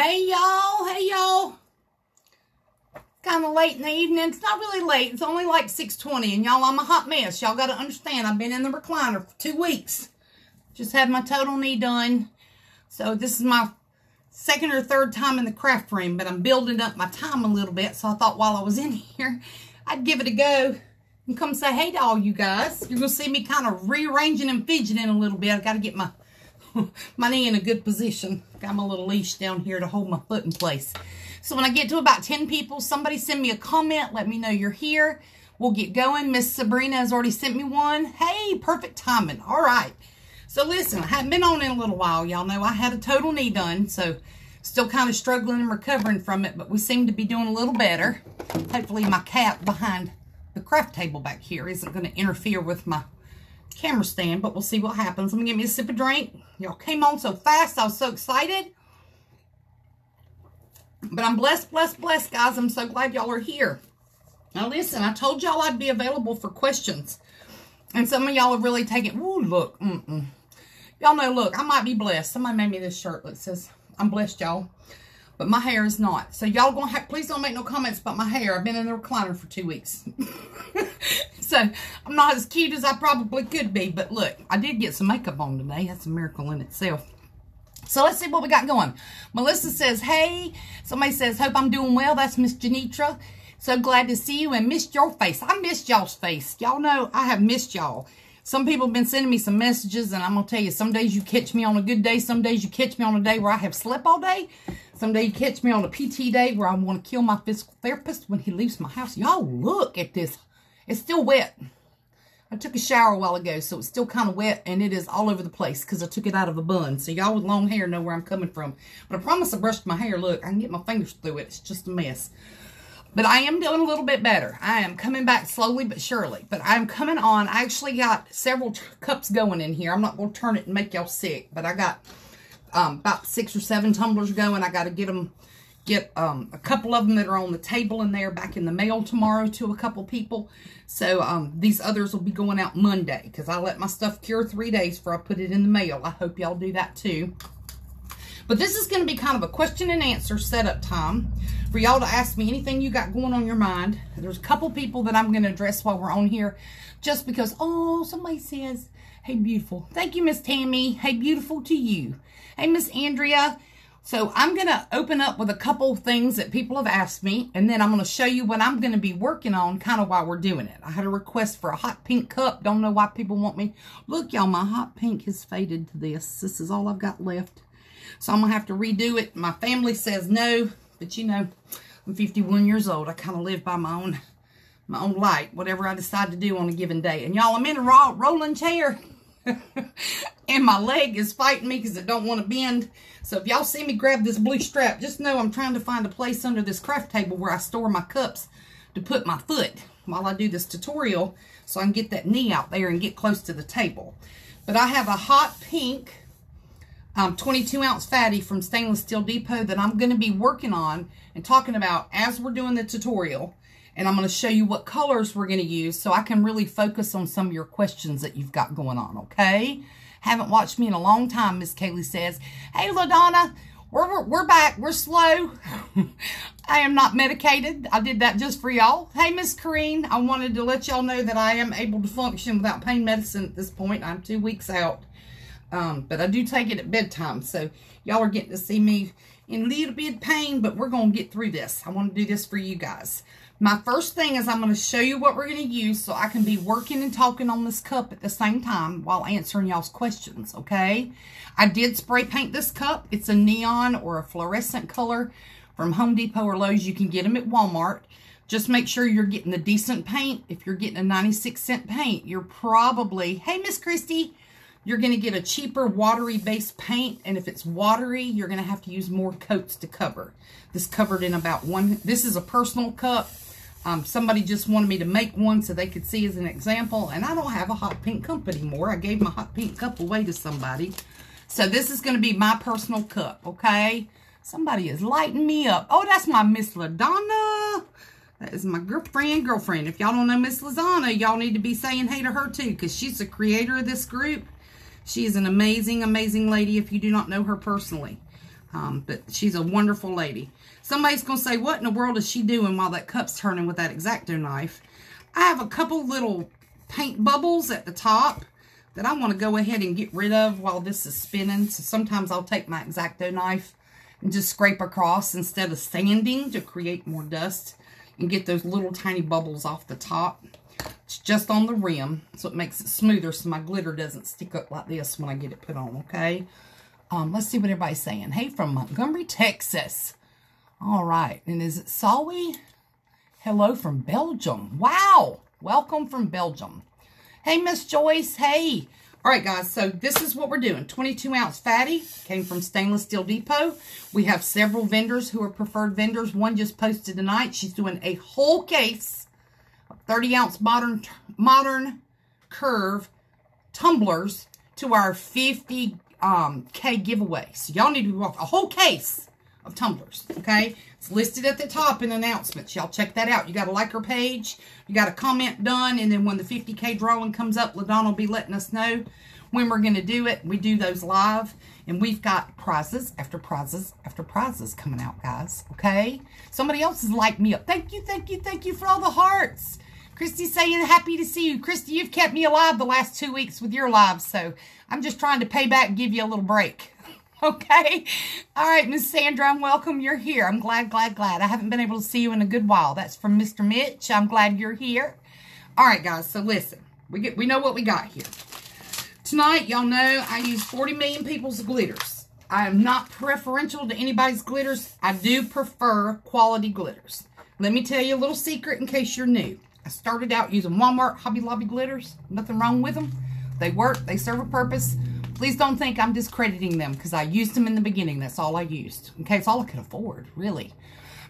Hey y'all, hey y'all. Kind of late in the evening. It's not really late. It's only like 6.20 and y'all, I'm a hot mess. Y'all got to understand, I've been in the recliner for two weeks. Just had my total knee done. So this is my second or third time in the craft room, but I'm building up my time a little bit. So I thought while I was in here, I'd give it a go and come say hey to all you guys. You're going to see me kind of rearranging and fidgeting a little bit. I got to get my my knee in a good position. Got my little leash down here to hold my foot in place. So when I get to about 10 people, somebody send me a comment. Let me know you're here. We'll get going. Miss Sabrina has already sent me one. Hey, perfect timing. All right. So listen, I haven't been on in a little while. Y'all know I had a total knee done. So still kind of struggling and recovering from it. But we seem to be doing a little better. Hopefully my cat behind the craft table back here isn't going to interfere with my camera stand, but we'll see what happens. Let me get me a sip of drink. Y'all came on so fast. I was so excited. But I'm blessed, blessed, blessed, guys. I'm so glad y'all are here. Now, listen, I told y'all I'd be available for questions. And some of y'all have really taken, ooh, look. Mm -mm. Y'all know, look, I might be blessed. Somebody made me this shirt that says, I'm blessed, y'all. But my hair is not. So y'all gonna have, please don't make no comments about my hair. I've been in the recliner for two weeks. so I'm not as cute as I probably could be. But look, I did get some makeup on today. That's a miracle in itself. So let's see what we got going. Melissa says, hey. Somebody says, hope I'm doing well. That's Miss Janitra. So glad to see you and missed your face. I missed y'all's face. Y'all know I have missed y'all. Some people have been sending me some messages, and I'm going to tell you, some days you catch me on a good day. Some days you catch me on a day where I have slept all day. Some days you catch me on a PT day where I want to kill my physical therapist when he leaves my house. Y'all look at this. It's still wet. I took a shower a while ago, so it's still kind of wet, and it is all over the place because I took it out of a bun. So y'all with long hair know where I'm coming from. But I promise I brushed my hair. Look, I can get my fingers through it. It's just a mess. But I am doing a little bit better. I am coming back slowly but surely. But I'm coming on. I actually got several cups going in here. I'm not going to turn it and make y'all sick. But I got um, about six or seven tumblers going. And I got to get them, get um, a couple of them that are on the table in there back in the mail tomorrow to a couple people. So um, these others will be going out Monday because I let my stuff cure three days before I put it in the mail. I hope y'all do that too. But this is going to be kind of a question and answer setup time for y'all to ask me anything you got going on your mind. There's a couple people that I'm going to address while we're on here just because, oh, somebody says, hey, beautiful. Thank you, Miss Tammy. Hey, beautiful to you. Hey, Miss Andrea. So I'm going to open up with a couple things that people have asked me, and then I'm going to show you what I'm going to be working on kind of while we're doing it. I had a request for a hot pink cup. Don't know why people want me. Look, y'all, my hot pink has faded to this. This is all I've got left. So I'm going to have to redo it. My family says no, but you know, I'm 51 years old. I kind of live by my own my own light, whatever I decide to do on a given day. And y'all, I'm in a rolling chair. And my leg is fighting me because it don't want to bend. So if y'all see me grab this blue strap, just know I'm trying to find a place under this craft table where I store my cups to put my foot while I do this tutorial so I can get that knee out there and get close to the table. But I have a hot pink um, 22 ounce fatty from Stainless Steel Depot that I'm going to be working on and talking about as we're doing the tutorial. And I'm going to show you what colors we're going to use so I can really focus on some of your questions that you've got going on, okay? Haven't watched me in a long time, Miss Kaylee says. Hey, LaDonna, we're, we're, we're back. We're slow. I am not medicated. I did that just for y'all. Hey, Miss Kareen, I wanted to let y'all know that I am able to function without pain medicine at this point. I'm two weeks out. Um, but I do take it at bedtime. So y'all are getting to see me in a little bit of pain, but we're going to get through this. I want to do this for you guys. My first thing is I'm going to show you what we're going to use so I can be working and talking on this cup at the same time while answering y'all's questions, okay? I did spray paint this cup. It's a neon or a fluorescent color from Home Depot or Lowe's. You can get them at Walmart. Just make sure you're getting the decent paint. If you're getting a 96 cent paint, you're probably, hey, Miss Christy, you're going to get a cheaper watery based paint. And if it's watery, you're going to have to use more coats to cover. This covered in about one. This is a personal cup. Um, somebody just wanted me to make one so they could see as an example. And I don't have a hot pink cup anymore. I gave my hot pink cup away to somebody. So this is going to be my personal cup, okay? Somebody is lighting me up. Oh, that's my Miss LaDonna. That is my girlfriend, girlfriend. If y'all don't know Miss LaDonna, y'all need to be saying hey to her too because she's the creator of this group. She is an amazing, amazing lady if you do not know her personally. Um, but she's a wonderful lady. Somebody's going to say, what in the world is she doing while that cup's turning with that X-Acto knife? I have a couple little paint bubbles at the top that I want to go ahead and get rid of while this is spinning. So sometimes I'll take my X-Acto knife and just scrape across instead of sanding to create more dust and get those little tiny bubbles off the top. It's just on the rim, so it makes it smoother so my glitter doesn't stick up like this when I get it put on, okay? Um, let's see what everybody's saying. Hey, from Montgomery, Texas. All right, and is it Sawi? Hello from Belgium. Wow, welcome from Belgium. Hey, Miss Joyce, hey. All right, guys, so this is what we're doing. 22 ounce fatty came from Stainless Steel Depot. We have several vendors who are preferred vendors. One just posted tonight. She's doing a whole case of 30 ounce modern, modern curve tumblers to our 50 um, giveaway. So y'all need to walk a whole case of tumblers, okay? It's listed at the top in announcements. Y'all check that out. You got to like her page. You got a comment done. And then when the 50K drawing comes up, LaDonna will be letting us know when we're going to do it. We do those live. And we've got prizes after prizes after prizes coming out, guys. Okay? Somebody else has liked me up. Thank you, thank you, thank you for all the hearts. Christy's saying happy to see you. Christy, you've kept me alive the last two weeks with your lives. So I'm just trying to pay back give you a little break. Okay. All right, Miss Sandra, I'm welcome. You're here. I'm glad, glad, glad. I haven't been able to see you in a good while. That's from Mr. Mitch. I'm glad you're here. All right, guys. So listen, we get we know what we got here. Tonight, y'all know I use 40 million people's glitters. I am not preferential to anybody's glitters. I do prefer quality glitters. Let me tell you a little secret in case you're new. I started out using Walmart Hobby Lobby glitters. Nothing wrong with them. They work. They serve a purpose. Please don't think I'm discrediting them because I used them in the beginning. That's all I used. Okay, it's all I could afford, really.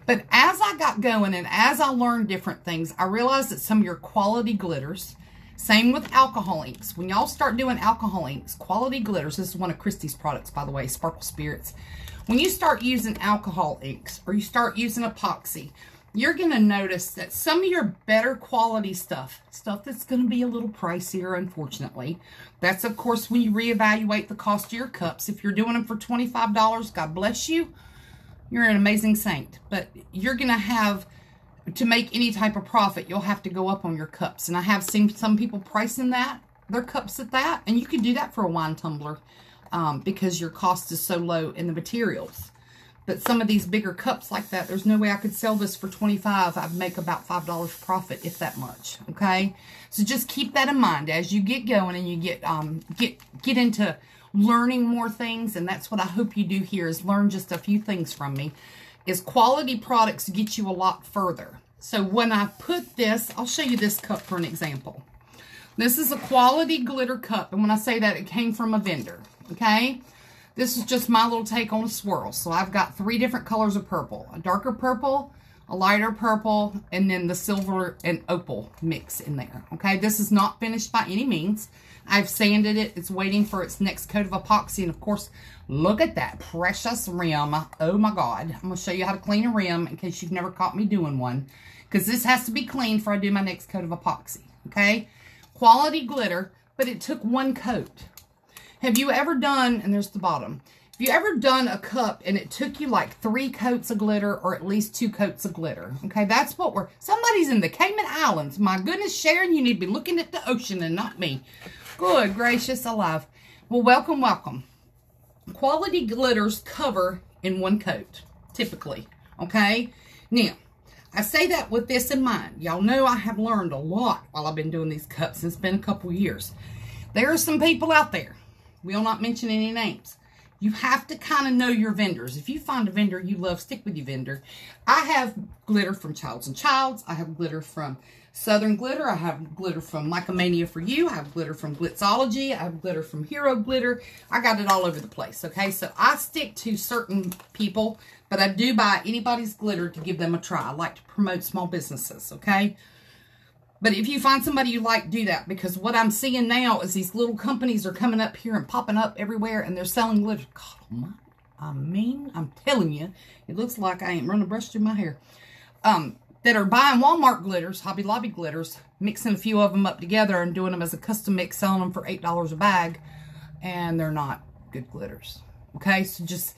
But as I got going and as I learned different things, I realized that some of your quality glitters, same with alcohol inks. When y'all start doing alcohol inks, quality glitters, this is one of Christie's products, by the way, Sparkle Spirits. When you start using alcohol inks or you start using epoxy, you're going to notice that some of your better quality stuff, stuff that's going to be a little pricier, unfortunately, that's, of course, when you reevaluate the cost of your cups. If you're doing them for $25, God bless you, you're an amazing saint. But you're going to have, to make any type of profit, you'll have to go up on your cups. And I have seen some people pricing that, their cups at that, and you can do that for a wine tumbler um, because your cost is so low in the materials. But some of these bigger cups like that, there's no way I could sell this for 25 I'd make about $5 profit, if that much, okay? So just keep that in mind as you get going and you get um get get into learning more things, and that's what I hope you do here is learn just a few things from me, is quality products get you a lot further. So when I put this, I'll show you this cup for an example. This is a quality glitter cup, and when I say that, it came from a vendor, okay? This is just my little take on a swirl. So I've got three different colors of purple. A darker purple, a lighter purple, and then the silver and opal mix in there. Okay, this is not finished by any means. I've sanded it. It's waiting for its next coat of epoxy. And of course, look at that precious rim. Oh my God. I'm going to show you how to clean a rim in case you've never caught me doing one. Because this has to be cleaned before I do my next coat of epoxy. Okay, quality glitter, but it took one coat. Have you ever done, and there's the bottom, have you ever done a cup and it took you like three coats of glitter or at least two coats of glitter? Okay, that's what we're, somebody's in the Cayman Islands. My goodness, Sharon, you need to be looking at the ocean and not me. Good gracious alive. Well, welcome, welcome. Quality glitters cover in one coat, typically, okay? Now, I say that with this in mind. Y'all know I have learned a lot while I've been doing these cups. It's been a couple years. There are some people out there We'll not mention any names. You have to kind of know your vendors. If you find a vendor you love, stick with your vendor. I have glitter from Childs and Childs. I have glitter from Southern Glitter. I have glitter from Micamania for You. I have glitter from Glitzology. I have glitter from Hero Glitter. I got it all over the place, okay? So I stick to certain people, but I do buy anybody's glitter to give them a try. I like to promote small businesses, okay? But if you find somebody you like, do that. Because what I'm seeing now is these little companies are coming up here and popping up everywhere. And they're selling glitter. God. I mean, I'm telling you. It looks like I ain't running a brush through my hair. Um, that are buying Walmart glitters, Hobby Lobby glitters, mixing a few of them up together and doing them as a custom mix, selling them for $8 a bag. And they're not good glitters. Okay, so just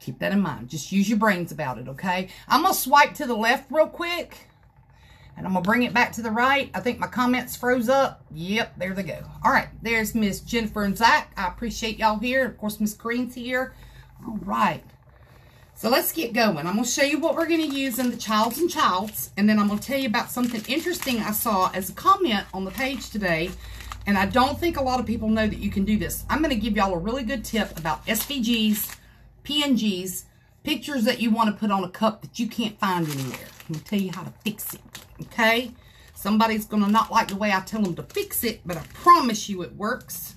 Keep that in mind. Just use your brains about it, okay? I'm going to swipe to the left real quick. And I'm going to bring it back to the right. I think my comments froze up. Yep, there they go. All right, there's Miss Jennifer and Zach. I appreciate y'all here. Of course, Miss Green's here. All right. So let's get going. I'm going to show you what we're going to use in the Childs and Childs. And then I'm going to tell you about something interesting I saw as a comment on the page today. And I don't think a lot of people know that you can do this. I'm going to give y'all a really good tip about SVGs, PNGs, pictures that you want to put on a cup that you can't find anywhere. I'm going to tell you how to fix it, okay? Somebody's going to not like the way I tell them to fix it, but I promise you it works.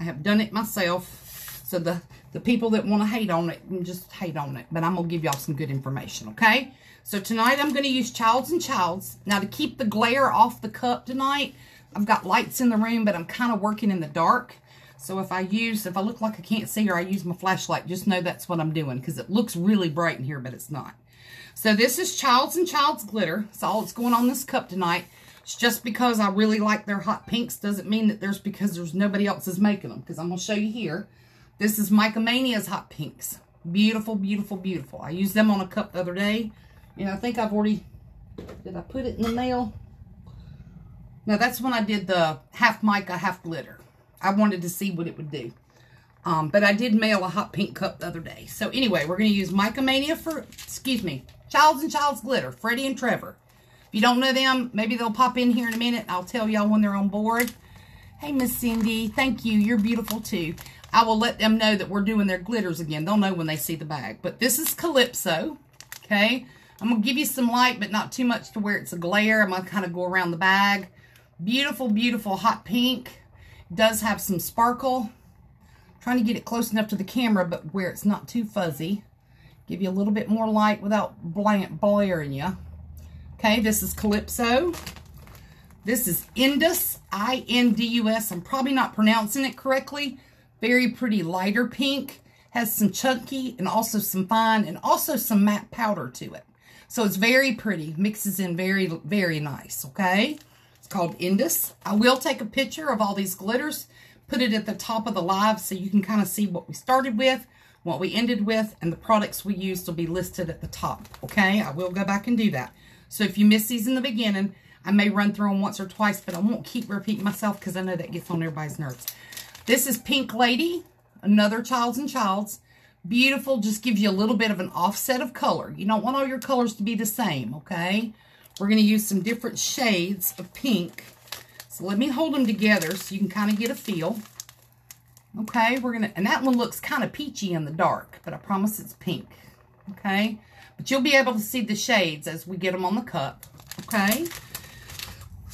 I have done it myself. So the, the people that want to hate on it, mm, just hate on it. But I'm going to give y'all some good information, okay? So tonight I'm going to use Childs and Childs. Now to keep the glare off the cup tonight, I've got lights in the room, but I'm kind of working in the dark. So if I use, if I look like I can't see or I use my flashlight, just know that's what I'm doing because it looks really bright in here, but it's not. So this is Childs and Childs Glitter. That's all that's going on this cup tonight. It's just because I really like their hot pinks doesn't mean that there's because there's nobody else is making them because I'm going to show you here. This is Micamania's hot pinks. Beautiful, beautiful, beautiful. I used them on a cup the other day. And I think I've already, did I put it in the mail? No, that's when I did the half mica, half glitter. I wanted to see what it would do. Um, but I did mail a hot pink cup the other day. So anyway, we're going to use Micamania for, excuse me, Childs and Childs Glitter, Freddie and Trevor. If you don't know them, maybe they'll pop in here in a minute. I'll tell y'all when they're on board. Hey, Miss Cindy. Thank you. You're beautiful, too. I will let them know that we're doing their glitters again. They'll know when they see the bag. But this is Calypso, okay? I'm going to give you some light, but not too much to where it's a glare. I'm going to kind of go around the bag. Beautiful, beautiful hot pink does have some sparkle. Trying to get it close enough to the camera, but where it's not too fuzzy. Give you a little bit more light without blaring you. Okay, this is Calypso. This is Indus, I-N-D-U-S. I'm probably not pronouncing it correctly. Very pretty lighter pink. Has some chunky and also some fine and also some matte powder to it. So it's very pretty. Mixes in very, very nice, okay? It's called Indus. I will take a picture of all these glitters, put it at the top of the live so you can kind of see what we started with, what we ended with, and the products we used will be listed at the top, okay? I will go back and do that. So if you miss these in the beginning, I may run through them once or twice, but I won't keep repeating myself because I know that gets on everybody's nerves. This is Pink Lady, another Childs and Childs. Beautiful, just gives you a little bit of an offset of color. You don't want all your colors to be the same, okay? We're going to use some different shades of pink. So let me hold them together so you can kind of get a feel. Okay, we're going to, and that one looks kind of peachy in the dark, but I promise it's pink. Okay, but you'll be able to see the shades as we get them on the cup. Okay.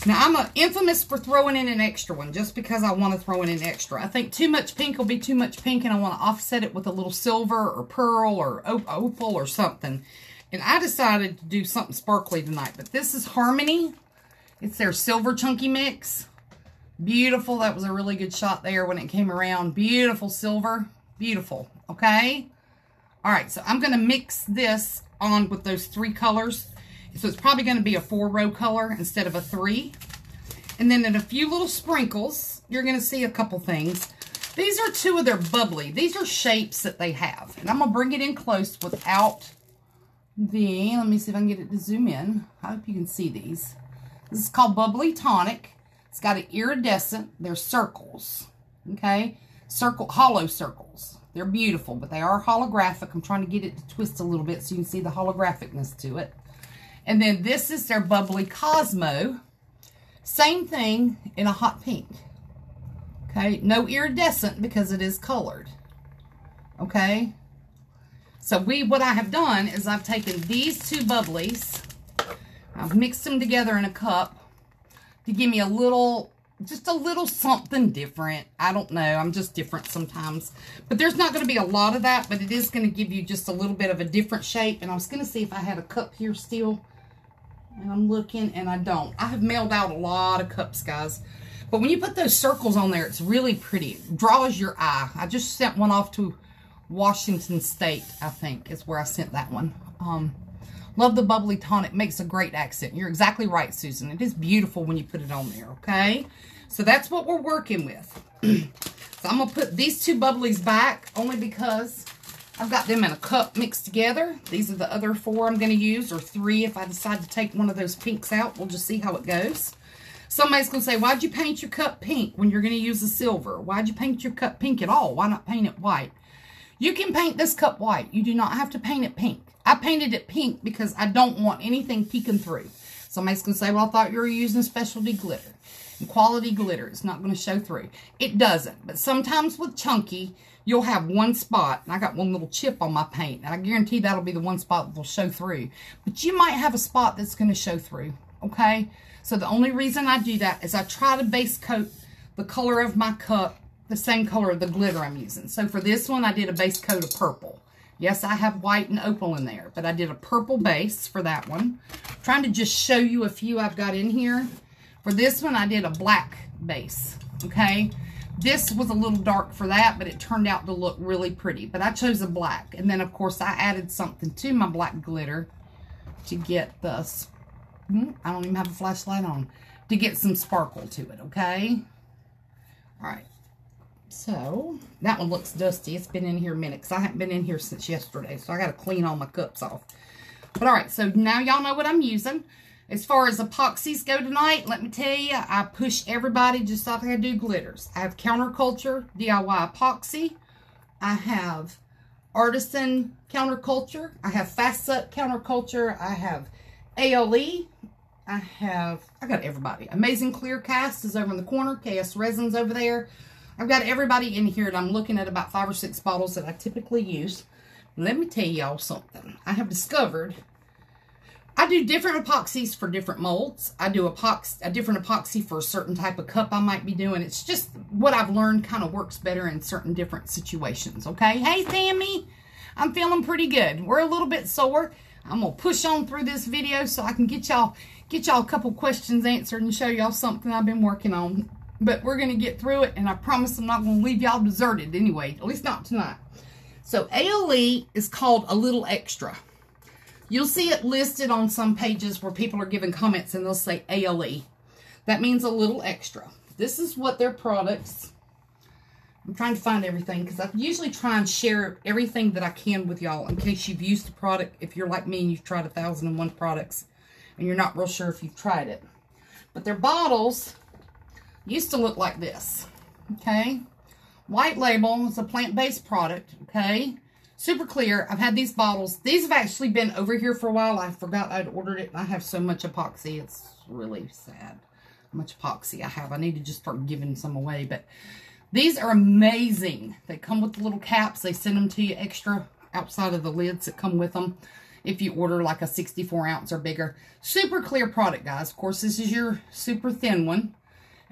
Now, I'm a, infamous for throwing in an extra one just because I want to throw in an extra. I think too much pink will be too much pink, and I want to offset it with a little silver or pearl or opal or something. And I decided to do something sparkly tonight. But this is Harmony. It's their Silver Chunky Mix. Beautiful. That was a really good shot there when it came around. Beautiful silver. Beautiful. Okay? All right. So I'm going to mix this on with those three colors. So it's probably going to be a four-row color instead of a three. And then in a few little sprinkles, you're going to see a couple things. These are two of their bubbly. These are shapes that they have. And I'm going to bring it in close without the, let me see if I can get it to zoom in. I hope you can see these. This is called Bubbly Tonic. It's got an iridescent. They're circles, okay? Circle, hollow circles. They're beautiful, but they are holographic. I'm trying to get it to twist a little bit so you can see the holographicness to it. And then this is their Bubbly Cosmo. Same thing in a hot pink. Okay, no iridescent because it is colored. Okay, so we, what I have done is I've taken these two bubblies, I've mixed them together in a cup to give me a little, just a little something different. I don't know. I'm just different sometimes. But there's not going to be a lot of that, but it is going to give you just a little bit of a different shape. And I was going to see if I had a cup here still. And I'm looking, and I don't. I have mailed out a lot of cups, guys. But when you put those circles on there, it's really pretty. It draws your eye. I just sent one off to Washington State, I think, is where I sent that one. Um, love the bubbly tonic. Makes a great accent. You're exactly right, Susan. It is beautiful when you put it on there, okay? So that's what we're working with. so I'm going to put these two bubblies back only because I've got them in a cup mixed together. These are the other four I'm going to use, or three if I decide to take one of those pinks out. We'll just see how it goes. Somebody's going to say, why'd you paint your cup pink when you're going to use the silver? Why'd you paint your cup pink at all? Why not paint it white? You can paint this cup white. You do not have to paint it pink. I painted it pink because I don't want anything peeking through. Somebody's going to say, well, I thought you were using specialty glitter. And quality glitter, it's not going to show through. It doesn't. But sometimes with chunky, you'll have one spot. And I got one little chip on my paint. And I guarantee that'll be the one spot that will show through. But you might have a spot that's going to show through. Okay? So the only reason I do that is I try to base coat the color of my cup the same color of the glitter I'm using. So for this one, I did a base coat of purple. Yes, I have white and opal in there, but I did a purple base for that one. I'm trying to just show you a few I've got in here. For this one, I did a black base, okay? This was a little dark for that, but it turned out to look really pretty. But I chose a black. And then, of course, I added something to my black glitter to get the... Hmm, I don't even have a flashlight on. To get some sparkle to it, okay? All right. So, that one looks dusty. It's been in here a minute because I haven't been in here since yesterday. So, I got to clean all my cups off. But, all right. So, now y'all know what I'm using. As far as epoxies go tonight, let me tell you, I push everybody just like I do glitters. I have Counterculture DIY Epoxy. I have Artisan Counterculture. I have Fast Set Counterculture. I have ALE. I have, I got everybody. Amazing Clear Cast is over in the corner. KS Resin's over there. I've got everybody in here and I'm looking at about five or six bottles that I typically use. Let me tell y'all something. I have discovered I do different epoxies for different molds. I do epoxy, a different epoxy for a certain type of cup I might be doing. It's just what I've learned kind of works better in certain different situations, okay? Hey, Sammy, I'm feeling pretty good. We're a little bit sore. I'm going to push on through this video so I can get y'all get y'all a couple questions answered and show y'all something I've been working on. But we're going to get through it, and I promise I'm not going to leave y'all deserted anyway, at least not tonight. So ALE is called a little extra. You'll see it listed on some pages where people are giving comments and they'll say ALE. That means a little extra. This is what their products, I'm trying to find everything because I usually try and share everything that I can with y'all in case you've used the product. If you're like me and you've tried a thousand and one products and you're not real sure if you've tried it. But their bottles used to look like this, okay? White label, it's a plant-based product, okay? super clear. I've had these bottles. These have actually been over here for a while. I forgot I'd ordered it. I have so much epoxy. It's really sad how much epoxy I have. I need to just start giving some away. But these are amazing. They come with the little caps. They send them to you extra outside of the lids that come with them if you order like a 64 ounce or bigger. Super clear product, guys. Of course, this is your super thin one.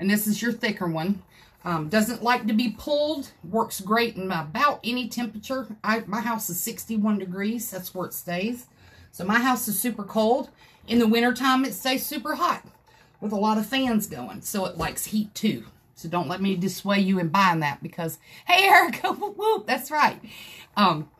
And this is your thicker one. Um, doesn't like to be pulled. Works great in about any temperature. I, my house is 61 degrees. That's where it stays. So my house is super cold. In the wintertime, it stays super hot with a lot of fans going. So it likes heat too. So don't let me dissuade you in buying that because, hey, Erica, whoop, whoop, that's right. Um,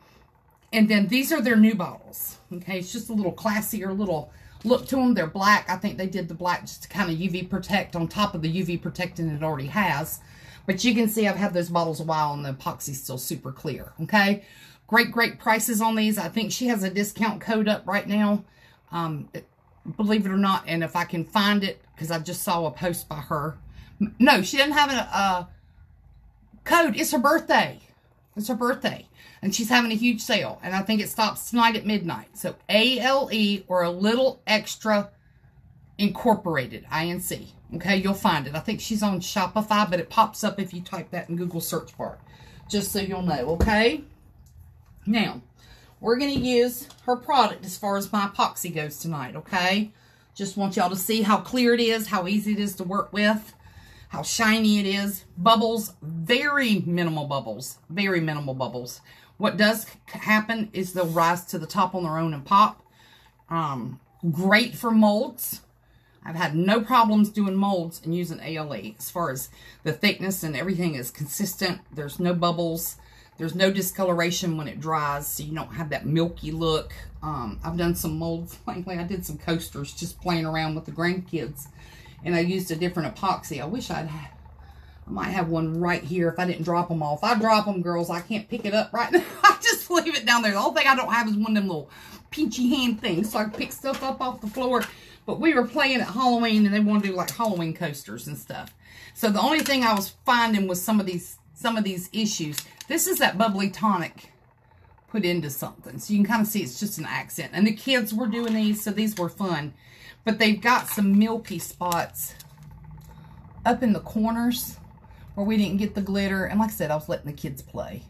and then these are their new bottles. Okay, it's just a little classier little look to them. They're black. I think they did the black just to kind of UV protect on top of the UV protecting it already has. But you can see I've had those bottles a while and the epoxy's still super clear, okay? Great, great prices on these. I think she has a discount code up right now, um, believe it or not. And if I can find it, because I just saw a post by her. No, she doesn't have a, a code. It's her birthday. It's her birthday. And she's having a huge sale. And I think it stops tonight at midnight. So ALE or a little extra incorporated, INC. Okay, you'll find it. I think she's on Shopify, but it pops up if you type that in Google search bar. Just so you'll know, okay? Now, we're going to use her product as far as my epoxy goes tonight, okay? Just want y'all to see how clear it is, how easy it is to work with, how shiny it is. Bubbles, very minimal bubbles, very minimal bubbles. What does happen is they'll rise to the top on their own and pop. Um, great for molds I've had no problems doing molds and using ALE as far as the thickness and everything is consistent. There's no bubbles. There's no discoloration when it dries, so you don't have that milky look. Um, I've done some molds lately. I did some coasters just playing around with the grandkids, and I used a different epoxy. I wish I'd I might have one right here if I didn't drop them. If I drop them, girls, I can't pick it up right now. I just leave it down there. The only thing I don't have is one of them little peachy hand things so I can pick stuff up off the floor. But we were playing at Halloween and they want to do like Halloween coasters and stuff. So the only thing I was finding was some of these some of these issues. This is that bubbly tonic put into something. So you can kind of see it's just an accent. And the kids were doing these, so these were fun. But they've got some milky spots up in the corners where we didn't get the glitter. And like I said, I was letting the kids play.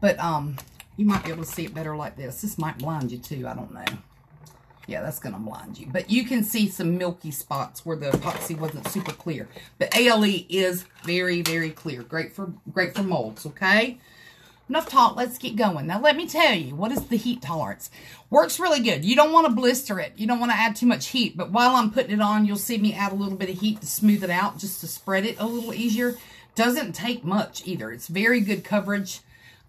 But um, you might be able to see it better like this. This might blind you too. I don't know. Yeah, that's going to blind you. But you can see some milky spots where the epoxy wasn't super clear. But ALE is very, very clear. Great for great for molds, okay? Enough talk. Let's get going. Now, let me tell you, what is the heat tolerance? Works really good. You don't want to blister it. You don't want to add too much heat. But while I'm putting it on, you'll see me add a little bit of heat to smooth it out, just to spread it a little easier. Doesn't take much either. It's very good coverage.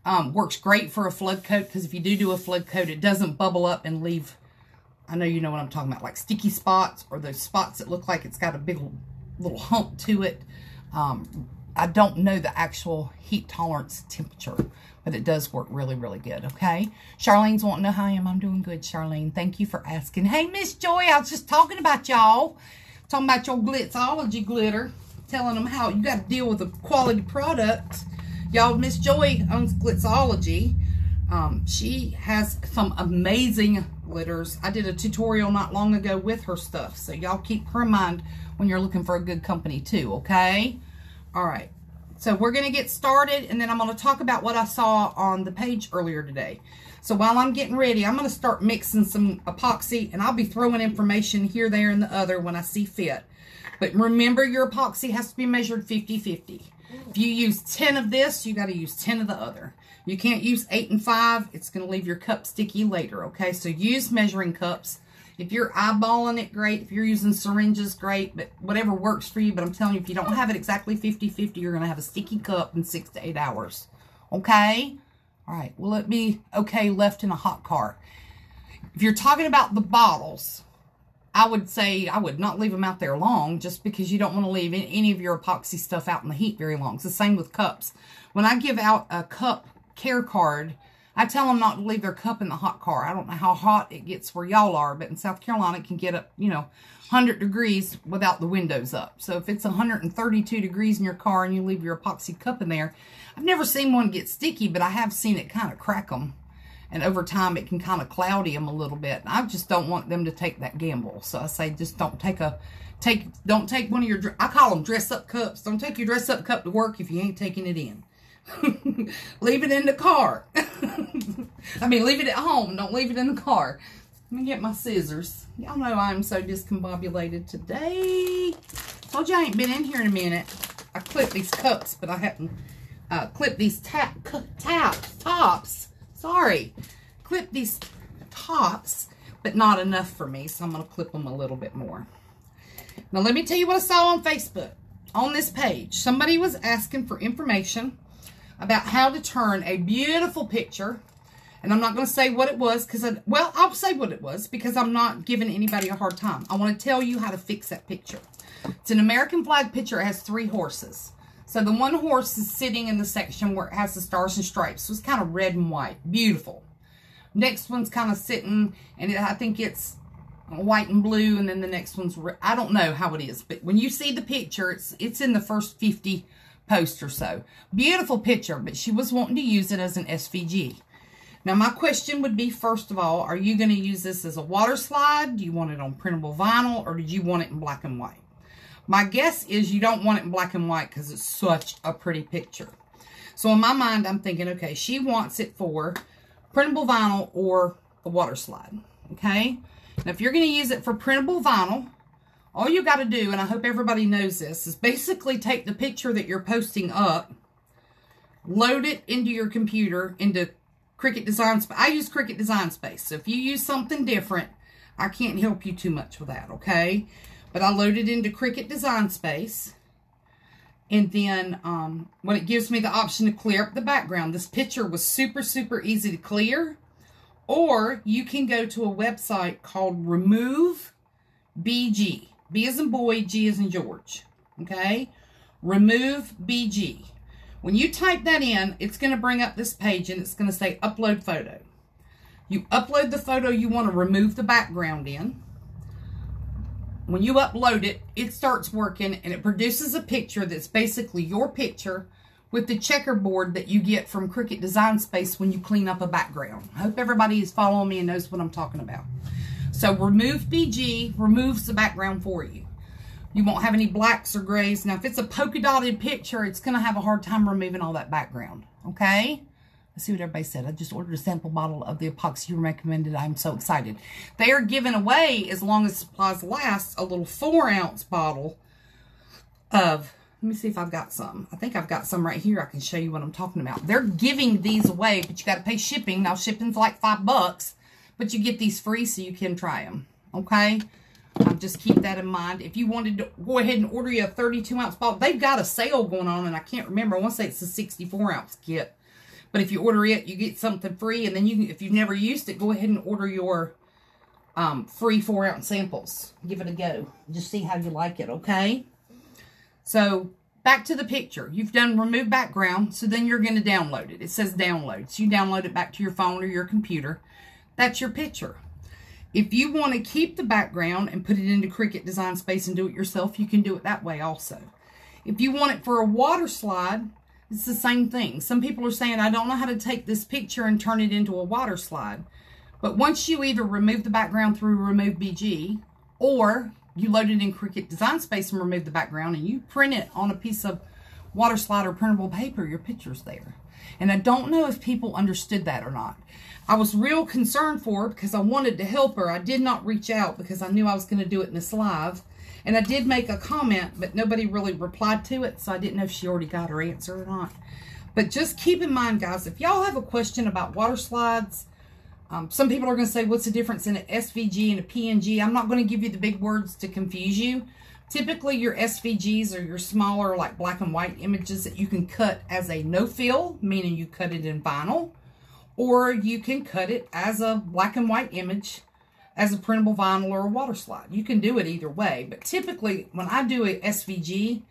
Um, works great for a flood coat because if you do do a flood coat, it doesn't bubble up and leave, I know you know what I'm talking about, like sticky spots or those spots that look like it's got a big little hump to it. Um, I don't know the actual heat tolerance temperature, but it does work really, really good, okay? Charlene's wanting to know how I am. I'm doing good, Charlene. Thank you for asking. Hey, Miss Joy, I was just talking about y'all. Talking about your Glitzology glitter. Telling them how you got to deal with a quality product. Y'all, Miss Joy owns Glitzology. Um, she has some amazing glitters. I did a tutorial not long ago with her stuff. So y'all keep her in mind when you're looking for a good company too, okay? All right, so we're going to get started, and then I'm going to talk about what I saw on the page earlier today. So while I'm getting ready, I'm going to start mixing some epoxy, and I'll be throwing information here, there, and the other when I see fit. But remember, your epoxy has to be measured 50-50. If you use 10 of this, you got to use 10 of the other. You can't use 8 and 5. It's going to leave your cup sticky later, okay? So use measuring cups. If you're eyeballing it, great. If you're using syringes, great. But whatever works for you. But I'm telling you, if you don't have it exactly 50-50, you're going to have a sticky cup in six to eight hours. Okay? All right. Will it be okay left in a hot cart? If you're talking about the bottles, I would say I would not leave them out there long just because you don't want to leave any of your epoxy stuff out in the heat very long. It's the same with cups. When I give out a cup care card, I tell them not to leave their cup in the hot car. I don't know how hot it gets where y'all are, but in South Carolina, it can get up, you know, 100 degrees without the windows up. So if it's 132 degrees in your car and you leave your epoxy cup in there, I've never seen one get sticky, but I have seen it kind of crack them. And over time, it can kind of cloudy them a little bit. I just don't want them to take that gamble. So I say, just don't take a, take, don't take one of your, I call them dress up cups. Don't take your dress up cup to work if you ain't taking it in. leave it in the car. I mean, leave it at home. Don't leave it in the car. Let me get my scissors. Y'all know I'm so discombobulated today. Told you I ain't been in here in a minute. I clipped these cups, but I haven't uh, clipped these tap, taps, tops. Sorry. Clip these tops, but not enough for me, so I'm going to clip them a little bit more. Now, let me tell you what I saw on Facebook. On this page, somebody was asking for information about how to turn a beautiful picture. And I'm not going to say what it was because, well, I'll say what it was because I'm not giving anybody a hard time. I want to tell you how to fix that picture. It's an American flag picture. It has three horses. So the one horse is sitting in the section where it has the stars and stripes. So it's kind of red and white. Beautiful. Next one's kind of sitting, and it, I think it's white and blue, and then the next one's, I don't know how it is. But when you see the picture, it's, it's in the first 50 post or so. Beautiful picture, but she was wanting to use it as an SVG. Now, my question would be, first of all, are you going to use this as a water slide? Do you want it on printable vinyl, or did you want it in black and white? My guess is you don't want it in black and white because it's such a pretty picture. So in my mind, I'm thinking, okay, she wants it for printable vinyl or a water slide, okay? Now, if you're going to use it for printable vinyl, all you got to do, and I hope everybody knows this, is basically take the picture that you're posting up, load it into your computer, into Cricut Design Space. I use Cricut Design Space. So if you use something different, I can't help you too much with that, okay? But I load it into Cricut Design Space. And then um, when it gives me the option to clear up the background, this picture was super, super easy to clear. Or you can go to a website called Remove BG. B as in boy, G as in George. Okay? Remove BG. When you type that in, it's going to bring up this page and it's going to say upload photo. You upload the photo you want to remove the background in. When you upload it, it starts working and it produces a picture that's basically your picture with the checkerboard that you get from Cricut Design Space when you clean up a background. I hope everybody is following me and knows what I'm talking about. So remove BG removes the background for you. You won't have any blacks or grays. Now, if it's a polka dotted picture, it's going to have a hard time removing all that background. Okay? See what everybody said. I just ordered a sample bottle of the epoxy you recommended. I'm so excited. They are giving away, as long as supplies last, a little four ounce bottle of, let me see if I've got some. I think I've got some right here. I can show you what I'm talking about. They're giving these away, but you got to pay shipping. Now, shipping's like five bucks, but you get these free so you can try them. Okay? Um, just keep that in mind. If you wanted to go ahead and order you a 32 ounce bottle, they've got a sale going on, and I can't remember. I want to say it's a 64 ounce kit. But if you order it, you get something free. And then you, if you've never used it, go ahead and order your um, free four ounce samples. Give it a go. Just see how you like it, okay? So back to the picture. You've done remove background, so then you're going to download it. It says download. So you download it back to your phone or your computer. That's your picture. If you want to keep the background and put it into Cricut Design Space and do it yourself, you can do it that way also. If you want it for a water slide, it's the same thing. Some people are saying, I don't know how to take this picture and turn it into a water slide. But once you either remove the background through Remove BG, or you load it in Cricut Design Space and remove the background, and you print it on a piece of water slide or printable paper, your picture's there. And I don't know if people understood that or not. I was real concerned for her because I wanted to help her. I did not reach out because I knew I was going to do it in this live. And I did make a comment, but nobody really replied to it, so I didn't know if she already got her answer or not. But just keep in mind, guys, if y'all have a question about water slides, um, some people are going to say, what's the difference in an SVG and a PNG? I'm not going to give you the big words to confuse you. Typically, your SVGs are your smaller, like black and white images that you can cut as a no-fill, meaning you cut it in vinyl, or you can cut it as a black and white image as a printable vinyl or a water slide. You can do it either way, but typically when I do a SVG,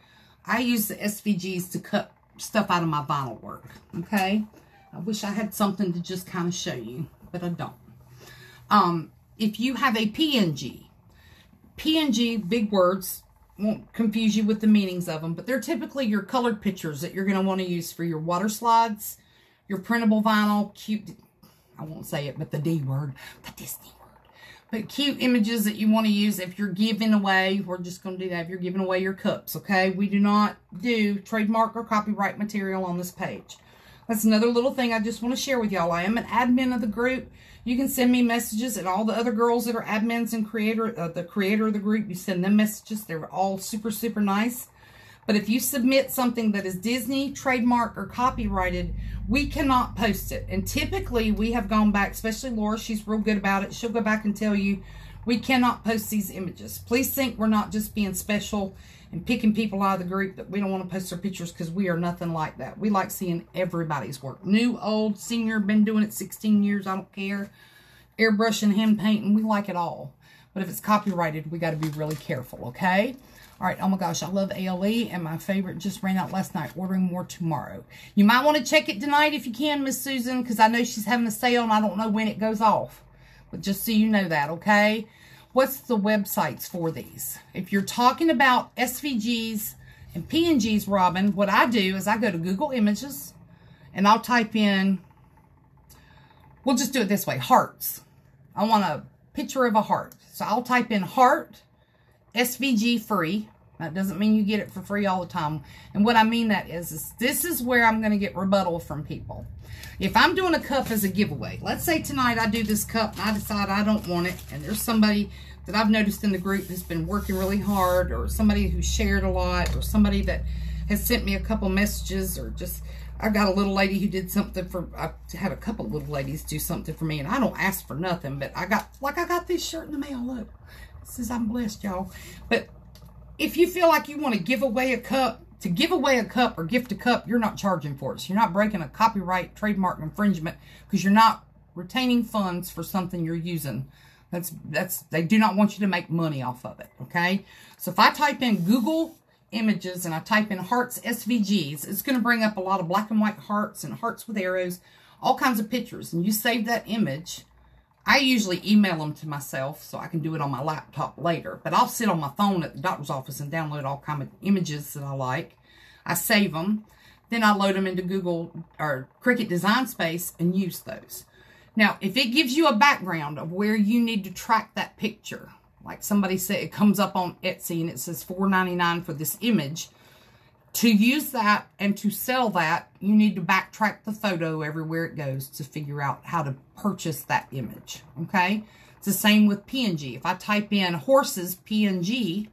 I use the SVGs to cut stuff out of my vinyl work, okay? I wish I had something to just kind of show you, but I don't. Um, if you have a PNG, PNG, big words, won't confuse you with the meanings of them, but they're typically your colored pictures that you're going to want to use for your water slides, your printable vinyl, cute, I won't say it, but the D word, the Disney but cute images that you want to use if you're giving away. We're just going to do that if you're giving away your cups, okay? We do not do trademark or copyright material on this page. That's another little thing I just want to share with y'all. I am an admin of the group. You can send me messages and all the other girls that are admins and creator, uh, the creator of the group, you send them messages. They're all super, super nice. But if you submit something that is Disney, trademark, or copyrighted, we cannot post it. And typically we have gone back, especially Laura, she's real good about it. She'll go back and tell you we cannot post these images. Please think we're not just being special and picking people out of the group that we don't want to post their pictures because we are nothing like that. We like seeing everybody's work. New, old, senior, been doing it 16 years, I don't care. Airbrushing, hand painting, we like it all. But if it's copyrighted, we got to be really careful, okay? All right, oh my gosh, I love ALE, and my favorite just ran out last night. Ordering more tomorrow. You might want to check it tonight if you can, Miss Susan, because I know she's having a sale, and I don't know when it goes off. But just so you know that, okay? What's the websites for these? If you're talking about SVGs and PNGs, Robin, what I do is I go to Google Images, and I'll type in, we'll just do it this way, hearts. I want a picture of a heart. So I'll type in heart, SVG free. That doesn't mean you get it for free all the time. And what I mean that is, is this is where I'm going to get rebuttal from people. If I'm doing a cup as a giveaway, let's say tonight I do this cup and I decide I don't want it, and there's somebody that I've noticed in the group that's been working really hard, or somebody who shared a lot, or somebody that has sent me a couple messages, or just, I've got a little lady who did something for, I had a couple little ladies do something for me, and I don't ask for nothing, but I got, like I got this shirt in the mail, look. Says I'm blessed, y'all. But if you feel like you want to give away a cup, to give away a cup or gift a cup, you're not charging for it. So you're not breaking a copyright trademark infringement because you're not retaining funds for something you're using. That's, that's, they do not want you to make money off of it, okay? So if I type in Google images and I type in hearts SVGs, it's going to bring up a lot of black and white hearts and hearts with arrows, all kinds of pictures. And you save that image. I usually email them to myself so I can do it on my laptop later. But I'll sit on my phone at the doctor's office and download all kind of images that I like. I save them. Then I load them into Google or Cricut Design Space and use those. Now, if it gives you a background of where you need to track that picture, like somebody said, it comes up on Etsy and it says $4.99 for this image. To use that and to sell that, you need to backtrack the photo everywhere it goes to figure out how to purchase that image, okay? It's the same with PNG. If I type in horses PNG,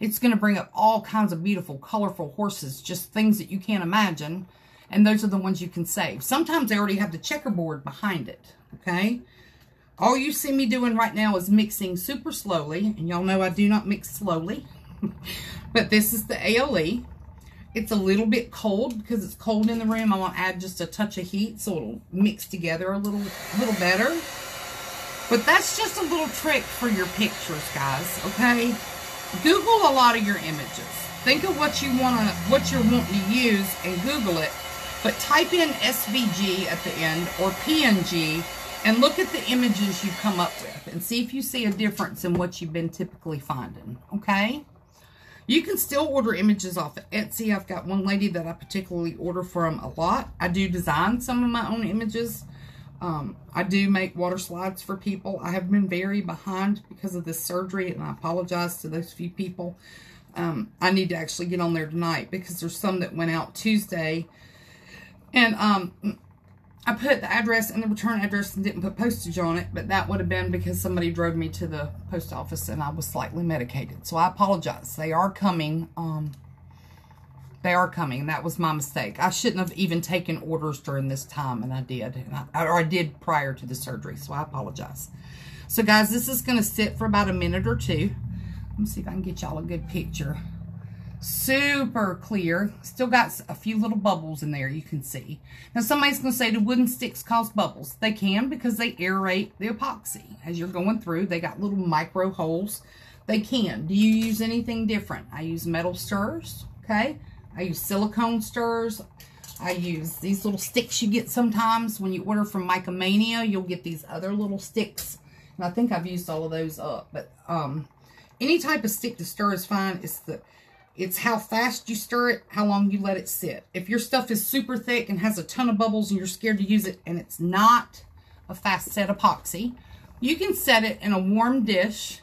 it's going to bring up all kinds of beautiful, colorful horses, just things that you can't imagine. And those are the ones you can save. Sometimes they already have the checkerboard behind it, okay? All you see me doing right now is mixing super slowly. And y'all know I do not mix slowly. but this is the ALE. It's a little bit cold because it's cold in the room. I want to add just a touch of heat so it'll mix together a little, little better. But that's just a little trick for your pictures, guys, okay? Google a lot of your images. Think of what you want to, what you're wanting to use and Google it. But type in SVG at the end or PNG and look at the images you come up with and see if you see a difference in what you've been typically finding, okay? You can still order images off of Etsy. I've got one lady that I particularly order from a lot. I do design some of my own images. Um, I do make water slides for people. I have been very behind because of this surgery, and I apologize to those few people. Um, I need to actually get on there tonight because there's some that went out Tuesday. And um, I put the address and the return address and didn't put postage on it, but that would have been because somebody drove me to the post office and I was slightly medicated. So I apologize. They are coming. Um, they are coming. And that was my mistake. I shouldn't have even taken orders during this time, and I did. And I, or I did prior to the surgery, so I apologize. So, guys, this is going to sit for about a minute or two. Let me see if I can get y'all a good picture super clear. Still got a few little bubbles in there you can see. Now somebody's going to say the wooden sticks cause bubbles. They can because they aerate the epoxy. As you're going through, they got little micro holes. They can. Do you use anything different? I use metal stirrers, okay? I use silicone stirrers. I use these little sticks you get sometimes when you order from Micamania. You'll get these other little sticks. And I think I've used all of those up. But um, any type of stick to stir is fine. It's the it's how fast you stir it, how long you let it sit. If your stuff is super thick and has a ton of bubbles and you're scared to use it and it's not a fast set epoxy, you can set it in a warm dish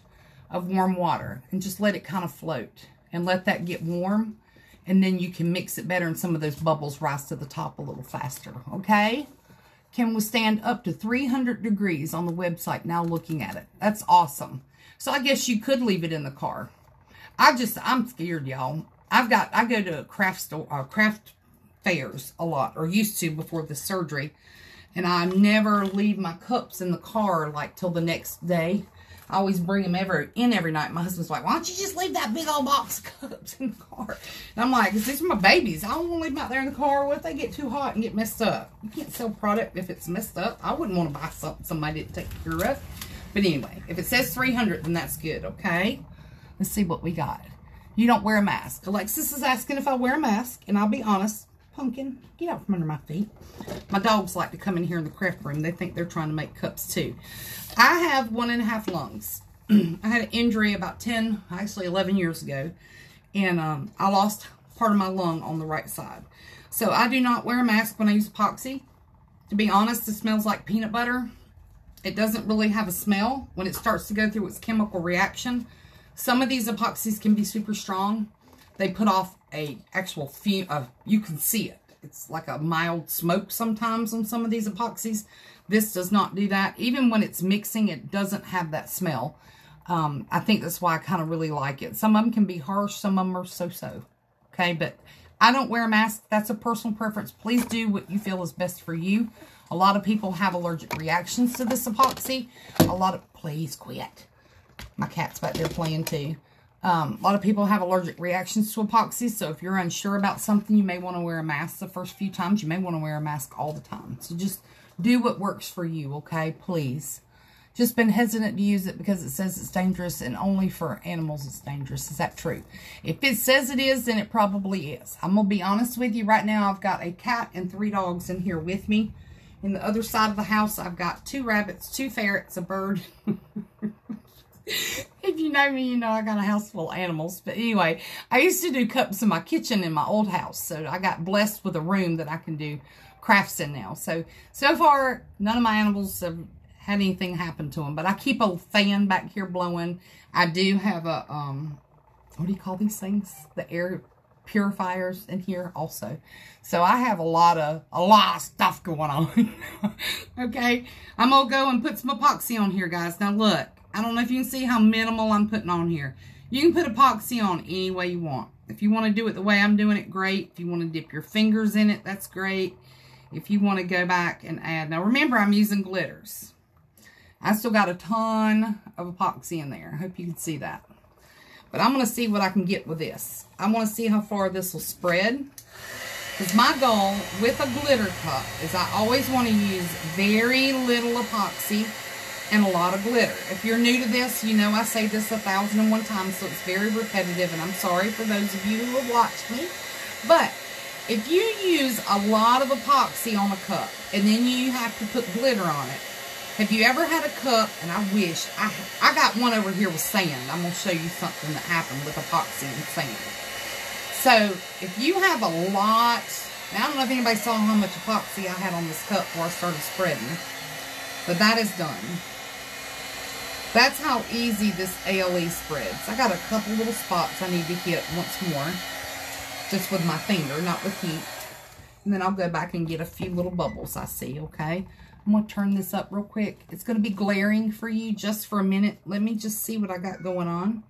of warm water and just let it kind of float and let that get warm. And then you can mix it better and some of those bubbles rise to the top a little faster, okay? Can withstand up to 300 degrees on the website now looking at it. That's awesome. So I guess you could leave it in the car. I just, I'm scared, y'all. I've got, I go to craft store, uh, craft fairs a lot, or used to before the surgery. And I never leave my cups in the car, like, till the next day. I always bring them ever in every night. My husband's like, why don't you just leave that big old box of cups in the car? And I'm like, these are my babies. I don't want to leave them out there in the car. What if they get too hot and get messed up? You can't sell product if it's messed up. I wouldn't want to buy something somebody didn't take care of. But anyway, if it says 300, then that's good, okay? Let's see what we got. You don't wear a mask. Alexis is asking if I wear a mask, and I'll be honest. Pumpkin, get out from under my feet. My dogs like to come in here in the craft room. They think they're trying to make cups too. I have one and a half lungs. I had an injury about 10, actually 11 years ago, and um, I lost part of my lung on the right side. So I do not wear a mask when I use epoxy. To be honest, it smells like peanut butter. It doesn't really have a smell when it starts to go through its chemical reaction. Some of these epoxies can be super strong. They put off a actual fume, uh, you can see it. It's like a mild smoke sometimes on some of these epoxies. This does not do that. Even when it's mixing, it doesn't have that smell. Um, I think that's why I kind of really like it. Some of them can be harsh. Some of them are so-so. Okay, but I don't wear a mask. That's a personal preference. Please do what you feel is best for you. A lot of people have allergic reactions to this epoxy. A lot of, please quit. My cat's back there playing too. Um, a lot of people have allergic reactions to epoxy, so if you're unsure about something, you may want to wear a mask the first few times. You may want to wear a mask all the time. So just do what works for you, okay? Please. just been hesitant to use it because it says it's dangerous and only for animals it's dangerous. Is that true? If it says it is, then it probably is. I'm going to be honest with you. Right now, I've got a cat and three dogs in here with me. In the other side of the house, I've got two rabbits, two ferrets, a bird. if you know me, you know I got a house full of animals. But anyway, I used to do cups in my kitchen in my old house. So I got blessed with a room that I can do crafts in now. So, so far, none of my animals have had anything happen to them. But I keep a fan back here blowing. I do have a, um, what do you call these things? The air purifiers in here also. So I have a lot of, a lot of stuff going on. okay. I'm going to go and put some epoxy on here, guys. Now look, I don't know if you can see how minimal I'm putting on here. You can put epoxy on any way you want. If you want to do it the way I'm doing it, great. If you want to dip your fingers in it, that's great. If you want to go back and add. Now remember, I'm using glitters. I still got a ton of epoxy in there. I hope you can see that. But I'm going to see what I can get with this. I want to see how far this will spread. Because my goal with a glitter cup is I always want to use very little epoxy and a lot of glitter. If you're new to this, you know I say this a thousand and one times, so it's very repetitive, and I'm sorry for those of you who have watched me. But if you use a lot of epoxy on a cup, and then you have to put glitter on it, have you ever had a cup, and I wish, I, I got one over here with sand. I'm going to show you something that happened with epoxy and sand. So, if you have a lot, now I don't know if anybody saw how much epoxy I had on this cup before I started spreading, but that is done. That's how easy this ALE spreads. I got a couple little spots I need to hit once more, just with my finger, not with heat. And then I'll go back and get a few little bubbles I see, okay? I'm going to turn this up real quick. It's going to be glaring for you just for a minute. Let me just see what I got going on.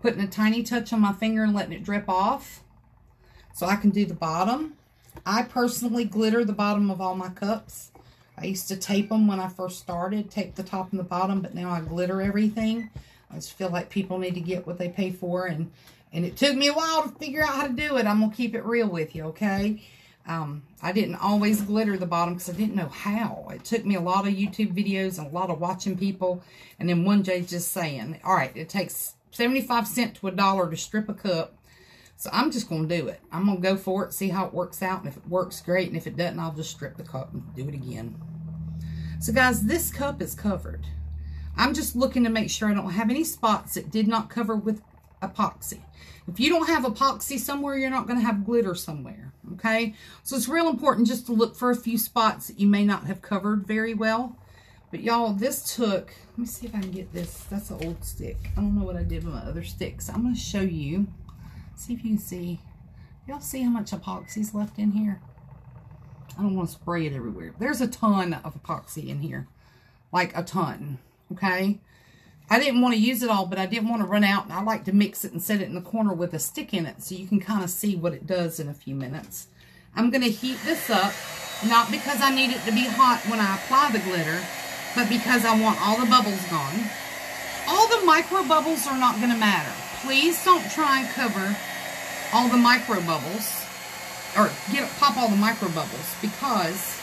Putting a tiny touch on my finger and letting it drip off. So I can do the bottom. I personally glitter the bottom of all my cups. I used to tape them when I first started. Tape the top and the bottom, but now I glitter everything. I just feel like people need to get what they pay for. And, and it took me a while to figure out how to do it. I'm going to keep it real with you, okay? Um, I didn't always glitter the bottom because I didn't know how. It took me a lot of YouTube videos and a lot of watching people. And then one day just saying, all right, it takes 75 cents to a dollar to strip a cup. So I'm just going to do it. I'm going to go for it, see how it works out. And if it works, great. And if it doesn't, I'll just strip the cup and do it again. So guys, this cup is covered. I'm just looking to make sure I don't have any spots that did not cover with epoxy. If you don't have epoxy somewhere, you're not going to have glitter somewhere, okay? So it's real important just to look for a few spots that you may not have covered very well. But y'all, this took, let me see if I can get this. That's an old stick. I don't know what I did with my other sticks. I'm going to show you. See if you can see. Y'all see how much epoxy's left in here? I don't want to spray it everywhere. There's a ton of epoxy in here. Like a ton, okay? I didn't want to use it all, but I didn't want to run out. I like to mix it and set it in the corner with a stick in it so you can kind of see what it does in a few minutes. I'm going to heat this up, not because I need it to be hot when I apply the glitter, but because I want all the bubbles gone. All the micro bubbles are not going to matter. Please don't try and cover all the micro bubbles, or get pop all the micro bubbles, because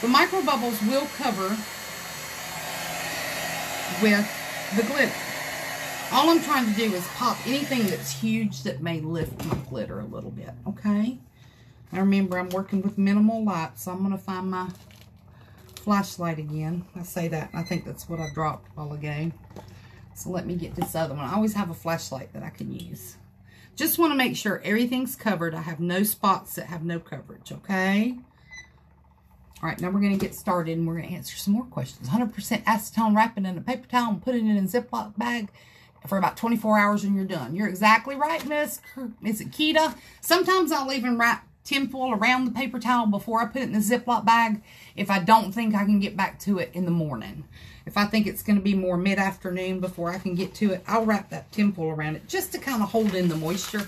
the micro bubbles will cover with the glitter. All I'm trying to do is pop anything that's huge that may lift my glitter a little bit, okay? Now remember, I'm working with minimal light, so I'm going to find my flashlight again. I say that, I think that's what I dropped while ago. So let me get this other one. I always have a flashlight that I can use. Just want to make sure everything's covered. I have no spots that have no coverage, okay? All right, now we're going to get started and we're going to answer some more questions. 100% acetone, wrap it in a paper towel and put it in a Ziploc bag for about 24 hours and you're done. You're exactly right, Miss Miss Akita. Sometimes I'll even wrap tinfoil around the paper towel before I put it in the Ziploc bag if I don't think I can get back to it in the morning. If I think it's going to be more mid-afternoon before I can get to it, I'll wrap that tinfoil around it just to kind of hold in the moisture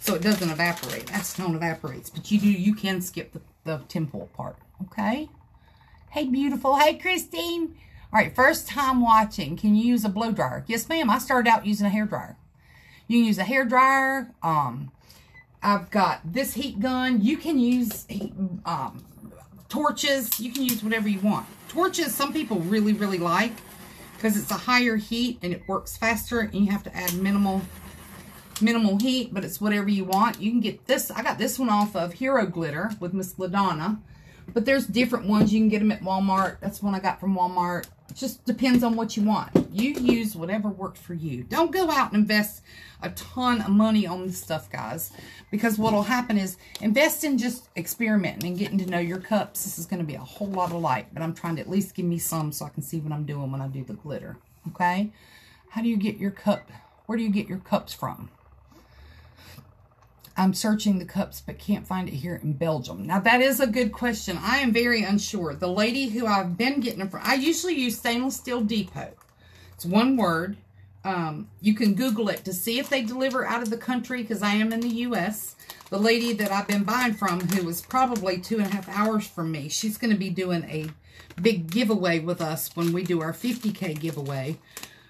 so it doesn't evaporate. Acetone evaporates, but you do you can skip the, the tinfoil part. Okay. Hey, beautiful. Hey, Christine. All right, first time watching. Can you use a blow dryer? Yes, ma'am. I started out using a hair dryer. You can use a hair dryer. Um, I've got this heat gun. You can use um, torches. You can use whatever you want. Torches, some people really, really like. because it's a higher heat and it works faster and you have to add minimal minimal heat, but it's whatever you want. You can get this. I got this one off of Hero Glitter with Miss LaDonna. But there's different ones. You can get them at Walmart. That's one I got from Walmart. Just depends on what you want. You use whatever works for you. Don't go out and invest a ton of money on this stuff, guys. Because what will happen is invest in just experimenting and getting to know your cups. This is going to be a whole lot of light. But I'm trying to at least give me some so I can see what I'm doing when I do the glitter. Okay? How do you get your cup? Where do you get your cups from? I'm searching the cups but can't find it here in Belgium. Now, that is a good question. I am very unsure. The lady who I've been getting them from, I usually use Stainless Steel Depot. It's one word. Um, you can Google it to see if they deliver out of the country because I am in the U.S. The lady that I've been buying from, who was probably two and a half hours from me, she's going to be doing a big giveaway with us when we do our 50K giveaway.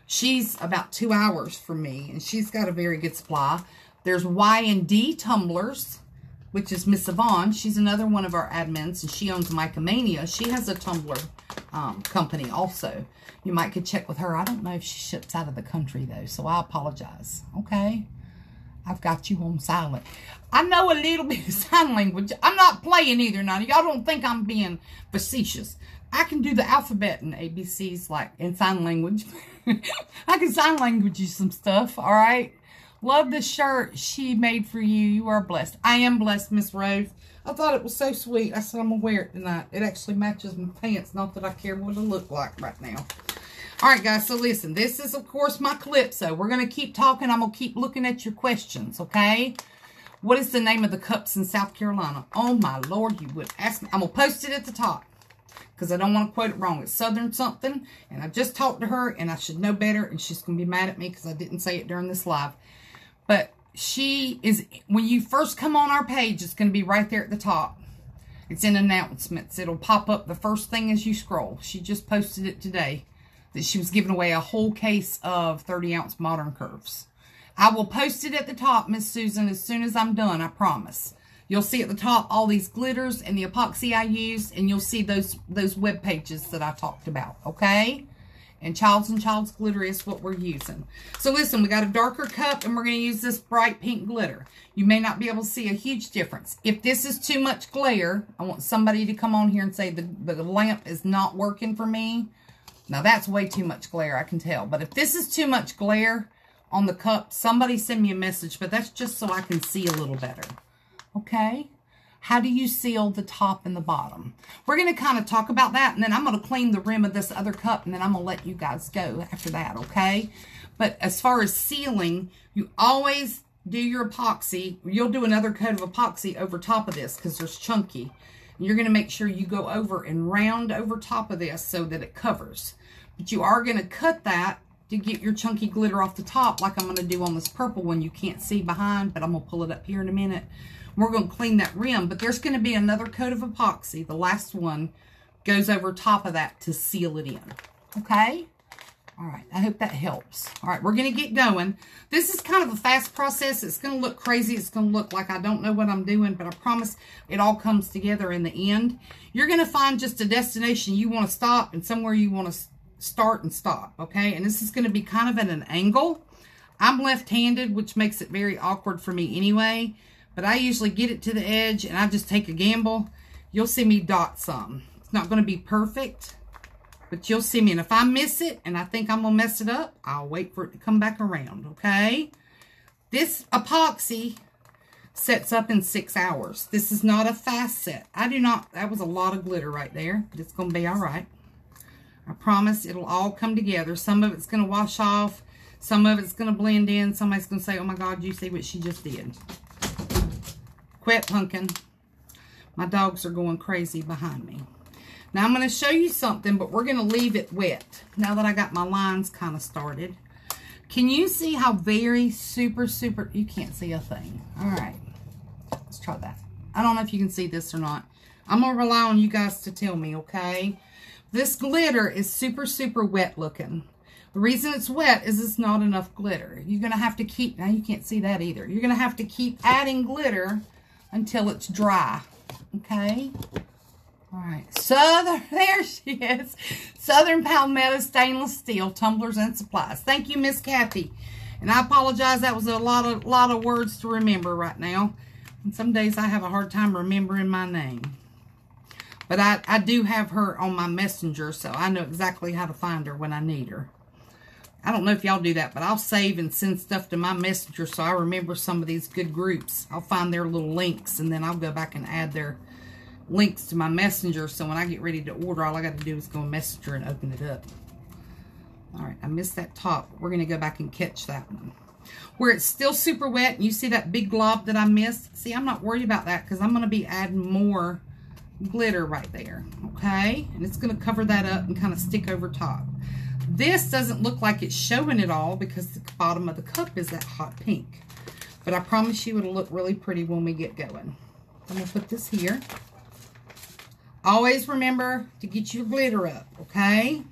She's about two hours from me, and she's got a very good supply. There's Y&D Tumblers, which is Miss Yvonne. She's another one of our admins, and she owns Micamania. She has a tumbler um, company also. You might could check with her. I don't know if she ships out of the country, though, so I apologize. Okay? I've got you on silent. I know a little bit of sign language. I'm not playing either now. Y'all don't think I'm being facetious. I can do the alphabet and ABCs like in sign language. I can sign language you some stuff, all right? Love the shirt she made for you. You are blessed. I am blessed, Miss Rose. I thought it was so sweet. I said I'm going to wear it tonight. It actually matches my pants. Not that I care what it look like right now. All right, guys. So listen, this is, of course, my Calypso. We're going to keep talking. I'm going to keep looking at your questions, okay? What is the name of the cups in South Carolina? Oh, my Lord, you would ask me. I'm going to post it at the top because I don't want to quote it wrong. It's Southern something, and I just talked to her, and I should know better, and she's going to be mad at me because I didn't say it during this live. But she is, when you first come on our page, it's going to be right there at the top. It's in announcements. It'll pop up the first thing as you scroll. She just posted it today that she was giving away a whole case of 30 ounce modern curves. I will post it at the top, Miss Susan, as soon as I'm done, I promise. You'll see at the top all these glitters and the epoxy I use, and you'll see those, those web pages that I talked about, okay? And Childs and Childs glitter is what we're using. So listen, we got a darker cup and we're going to use this bright pink glitter. You may not be able to see a huge difference. If this is too much glare, I want somebody to come on here and say the, the lamp is not working for me. Now that's way too much glare, I can tell. But if this is too much glare on the cup, somebody send me a message. But that's just so I can see a little better. Okay? How do you seal the top and the bottom? We're going to kind of talk about that, and then I'm going to clean the rim of this other cup, and then I'm going to let you guys go after that, okay? But as far as sealing, you always do your epoxy. You'll do another coat of epoxy over top of this because there's chunky. You're going to make sure you go over and round over top of this so that it covers. But you are going to cut that to get your chunky glitter off the top like I'm going to do on this purple one you can't see behind, but I'm going to pull it up here in a minute. We're going to clean that rim, but there's going to be another coat of epoxy. The last one goes over top of that to seal it in. Okay? All right, I hope that helps. All right, we're going to get going. This is kind of a fast process. It's going to look crazy. It's going to look like I don't know what I'm doing, but I promise it all comes together in the end. You're going to find just a destination you want to stop and somewhere you want to start and stop, okay? And this is going to be kind of at an angle. I'm left-handed, which makes it very awkward for me anyway. But I usually get it to the edge and I just take a gamble. You'll see me dot some. It's not going to be perfect, but you'll see me. And if I miss it and I think I'm going to mess it up, I'll wait for it to come back around, okay? This epoxy sets up in six hours. This is not a fast set. I do not, that was a lot of glitter right there, it's going to be all right. I promise it'll all come together. Some of it's going to wash off. Some of it's going to blend in. Somebody's going to say, oh my God, you see what she just did. Quit pumpkin. My dogs are going crazy behind me. Now I'm going to show you something, but we're going to leave it wet. Now that I got my lines kind of started. Can you see how very super, super, you can't see a thing. All right, let's try that. I don't know if you can see this or not. I'm going to rely on you guys to tell me, okay? This glitter is super, super wet looking. The reason it's wet is it's not enough glitter. You're going to have to keep, now you can't see that either. You're going to have to keep adding glitter until it's dry. Okay? All right, Southern, there she is. Southern Palmetto Stainless Steel Tumblers and Supplies. Thank you, Miss Kathy. And I apologize, that was a lot of lot of words to remember right now. And some days I have a hard time remembering my name. But I, I do have her on my messenger, so I know exactly how to find her when I need her. I don't know if y'all do that, but I'll save and send stuff to my messenger so I remember some of these good groups. I'll find their little links, and then I'll go back and add their links to my messenger. So when I get ready to order, all I got to do is go in messenger and open it up. All right, I missed that top. We're going to go back and catch that one. Where it's still super wet, and you see that big glob that I missed? See, I'm not worried about that because I'm going to be adding more glitter right there, okay? And it's going to cover that up and kind of stick over top. This doesn't look like it's showing it all because the bottom of the cup is that hot pink. But I promise you it'll look really pretty when we get going. I'm going to put this here. Always remember to get your glitter up, okay?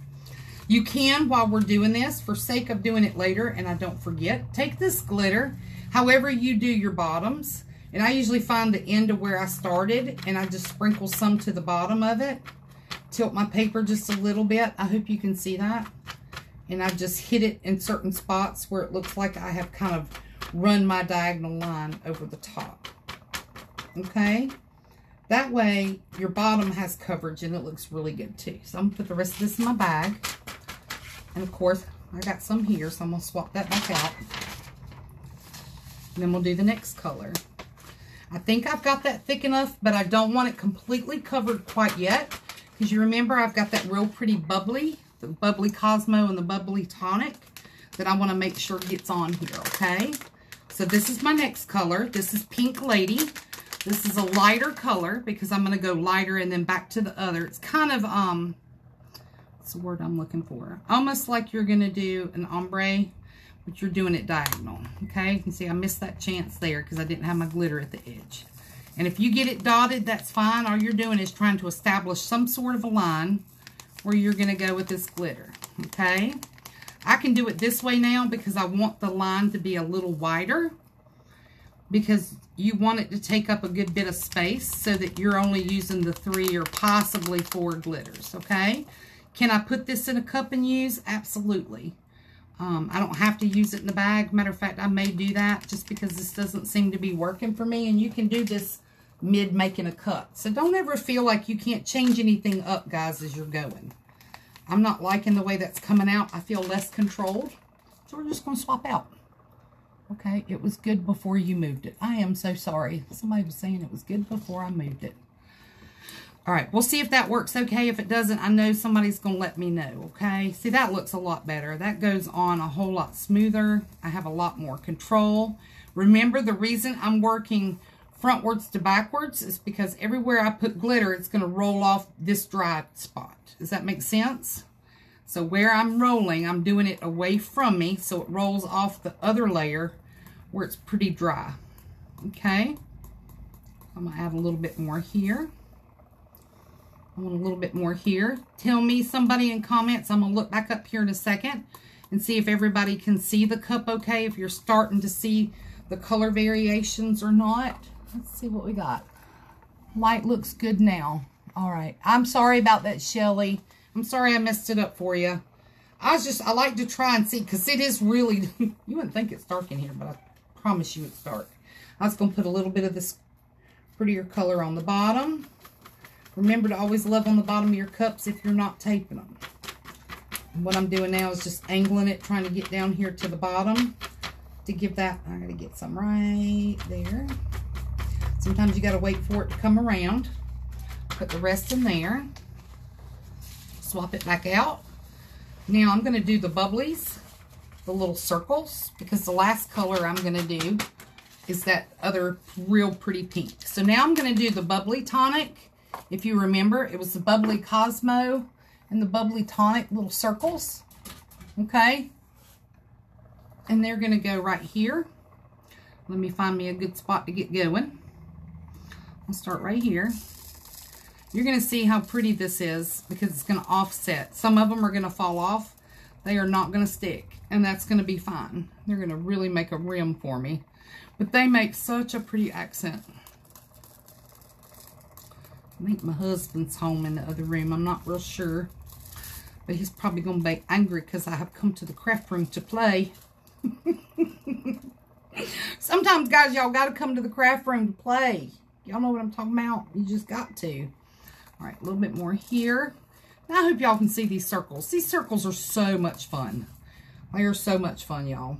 you can, while we're doing this, for sake of doing it later, and I don't forget, take this glitter, however you do your bottoms, and I usually find the end of where I started, and I just sprinkle some to the bottom of it. Tilt my paper just a little bit. I hope you can see that. And I've just hit it in certain spots where it looks like I have kind of run my diagonal line over the top. Okay? That way, your bottom has coverage and it looks really good too. So I'm going to put the rest of this in my bag. And of course, I got some here, so I'm going to swap that back out. And then we'll do the next color. I think I've got that thick enough, but I don't want it completely covered quite yet. Because you remember I've got that real pretty bubbly, the bubbly Cosmo and the bubbly tonic that I want to make sure gets on here, okay? So this is my next color. This is Pink Lady. This is a lighter color because I'm going to go lighter and then back to the other. It's kind of, um, what's the word I'm looking for? Almost like you're going to do an ombre but you're doing it diagonal. Okay, you can see I missed that chance there because I didn't have my glitter at the edge. And if you get it dotted, that's fine. All you're doing is trying to establish some sort of a line where you're going to go with this glitter. Okay, I can do it this way now because I want the line to be a little wider because you want it to take up a good bit of space so that you're only using the three or possibly four glitters, okay? Can I put this in a cup and use? Absolutely. Um, I don't have to use it in the bag. Matter of fact, I may do that just because this doesn't seem to be working for me. And you can do this mid making a cut. So don't ever feel like you can't change anything up, guys, as you're going. I'm not liking the way that's coming out. I feel less controlled. So we're just going to swap out. Okay, it was good before you moved it. I am so sorry. Somebody was saying it was good before I moved it. All right, we'll see if that works okay. If it doesn't, I know somebody's going to let me know, okay? See, that looks a lot better. That goes on a whole lot smoother. I have a lot more control. Remember, the reason I'm working frontwards to backwards is because everywhere I put glitter, it's going to roll off this dry spot. Does that make sense? So where I'm rolling, I'm doing it away from me so it rolls off the other layer where it's pretty dry. Okay? I'm going to add a little bit more here. I want a little bit more here. Tell me, somebody in comments, I'm going to look back up here in a second and see if everybody can see the cup okay, if you're starting to see the color variations or not. Let's see what we got. Light looks good now. All right. I'm sorry about that, Shelly. I'm sorry I messed it up for you. I just, I like to try and see, because it is really, you wouldn't think it's dark in here, but I promise you it's dark. I was going to put a little bit of this prettier color on the bottom. Remember to always love on the bottom of your cups if you're not taping them. And what I'm doing now is just angling it, trying to get down here to the bottom to give that, I gotta get some right there. Sometimes you gotta wait for it to come around. Put the rest in there. Swap it back out. Now I'm gonna do the bubblies, the little circles, because the last color I'm gonna do is that other real pretty pink. So now I'm gonna do the bubbly tonic if you remember, it was the Bubbly Cosmo and the Bubbly Tonic little circles. Okay? And they're going to go right here. Let me find me a good spot to get going. I'll start right here. You're going to see how pretty this is because it's going to offset. Some of them are going to fall off. They are not going to stick. And that's going to be fine. They're going to really make a rim for me. But they make such a pretty accent. I think my husband's home in the other room. I'm not real sure. But he's probably going to be angry because I have come to the craft room to play. Sometimes, guys, y'all got to come to the craft room to play. Y'all know what I'm talking about? You just got to. All right, a little bit more here. Now, I hope y'all can see these circles. These circles are so much fun. They are so much fun, y'all.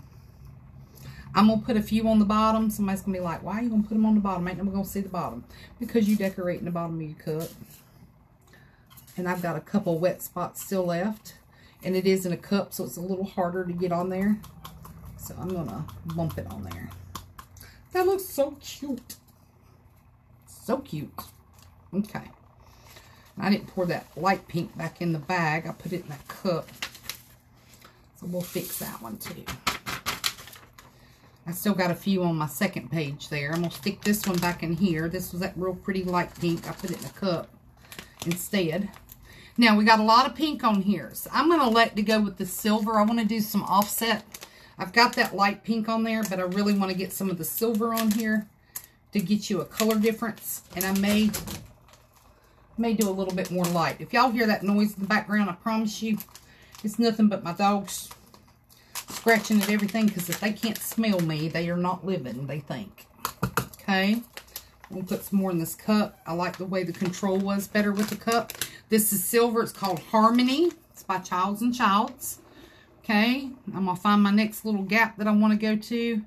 I'm going to put a few on the bottom. Somebody's going to be like, why are you going to put them on the bottom? Ain't nobody going to see the bottom. Because you decorating the bottom of your cup. And I've got a couple wet spots still left. And it is in a cup, so it's a little harder to get on there. So I'm going to bump it on there. That looks so cute. So cute. Okay. I didn't pour that light pink back in the bag. I put it in that cup. So we'll fix that one too. I still got a few on my second page there. I'm going to stick this one back in here. This was that real pretty light pink. I put it in a cup instead. Now, we got a lot of pink on here. So I'm going to let to go with the silver. I want to do some offset. I've got that light pink on there, but I really want to get some of the silver on here to get you a color difference. And I may, may do a little bit more light. If y'all hear that noise in the background, I promise you, it's nothing but my dogs scratching at everything because if they can't smell me, they are not living, they think. Okay. We'll put some more in this cup. I like the way the control was better with the cup. This is silver. It's called Harmony. It's by Childs and Childs. Okay. I'm going to find my next little gap that I want to go to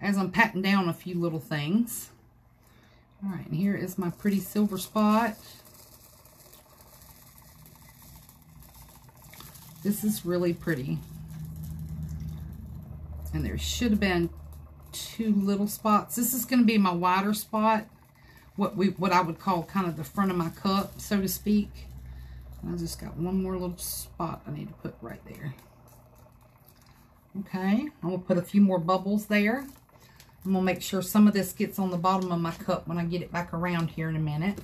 as I'm patting down a few little things. All right. And here is my pretty silver spot. This is really pretty. And there should have been two little spots. This is going to be my wider spot. What we what I would call kind of the front of my cup, so to speak. And I just got one more little spot I need to put right there. Okay, I'm going to put a few more bubbles there. I'm going to make sure some of this gets on the bottom of my cup when I get it back around here in a minute.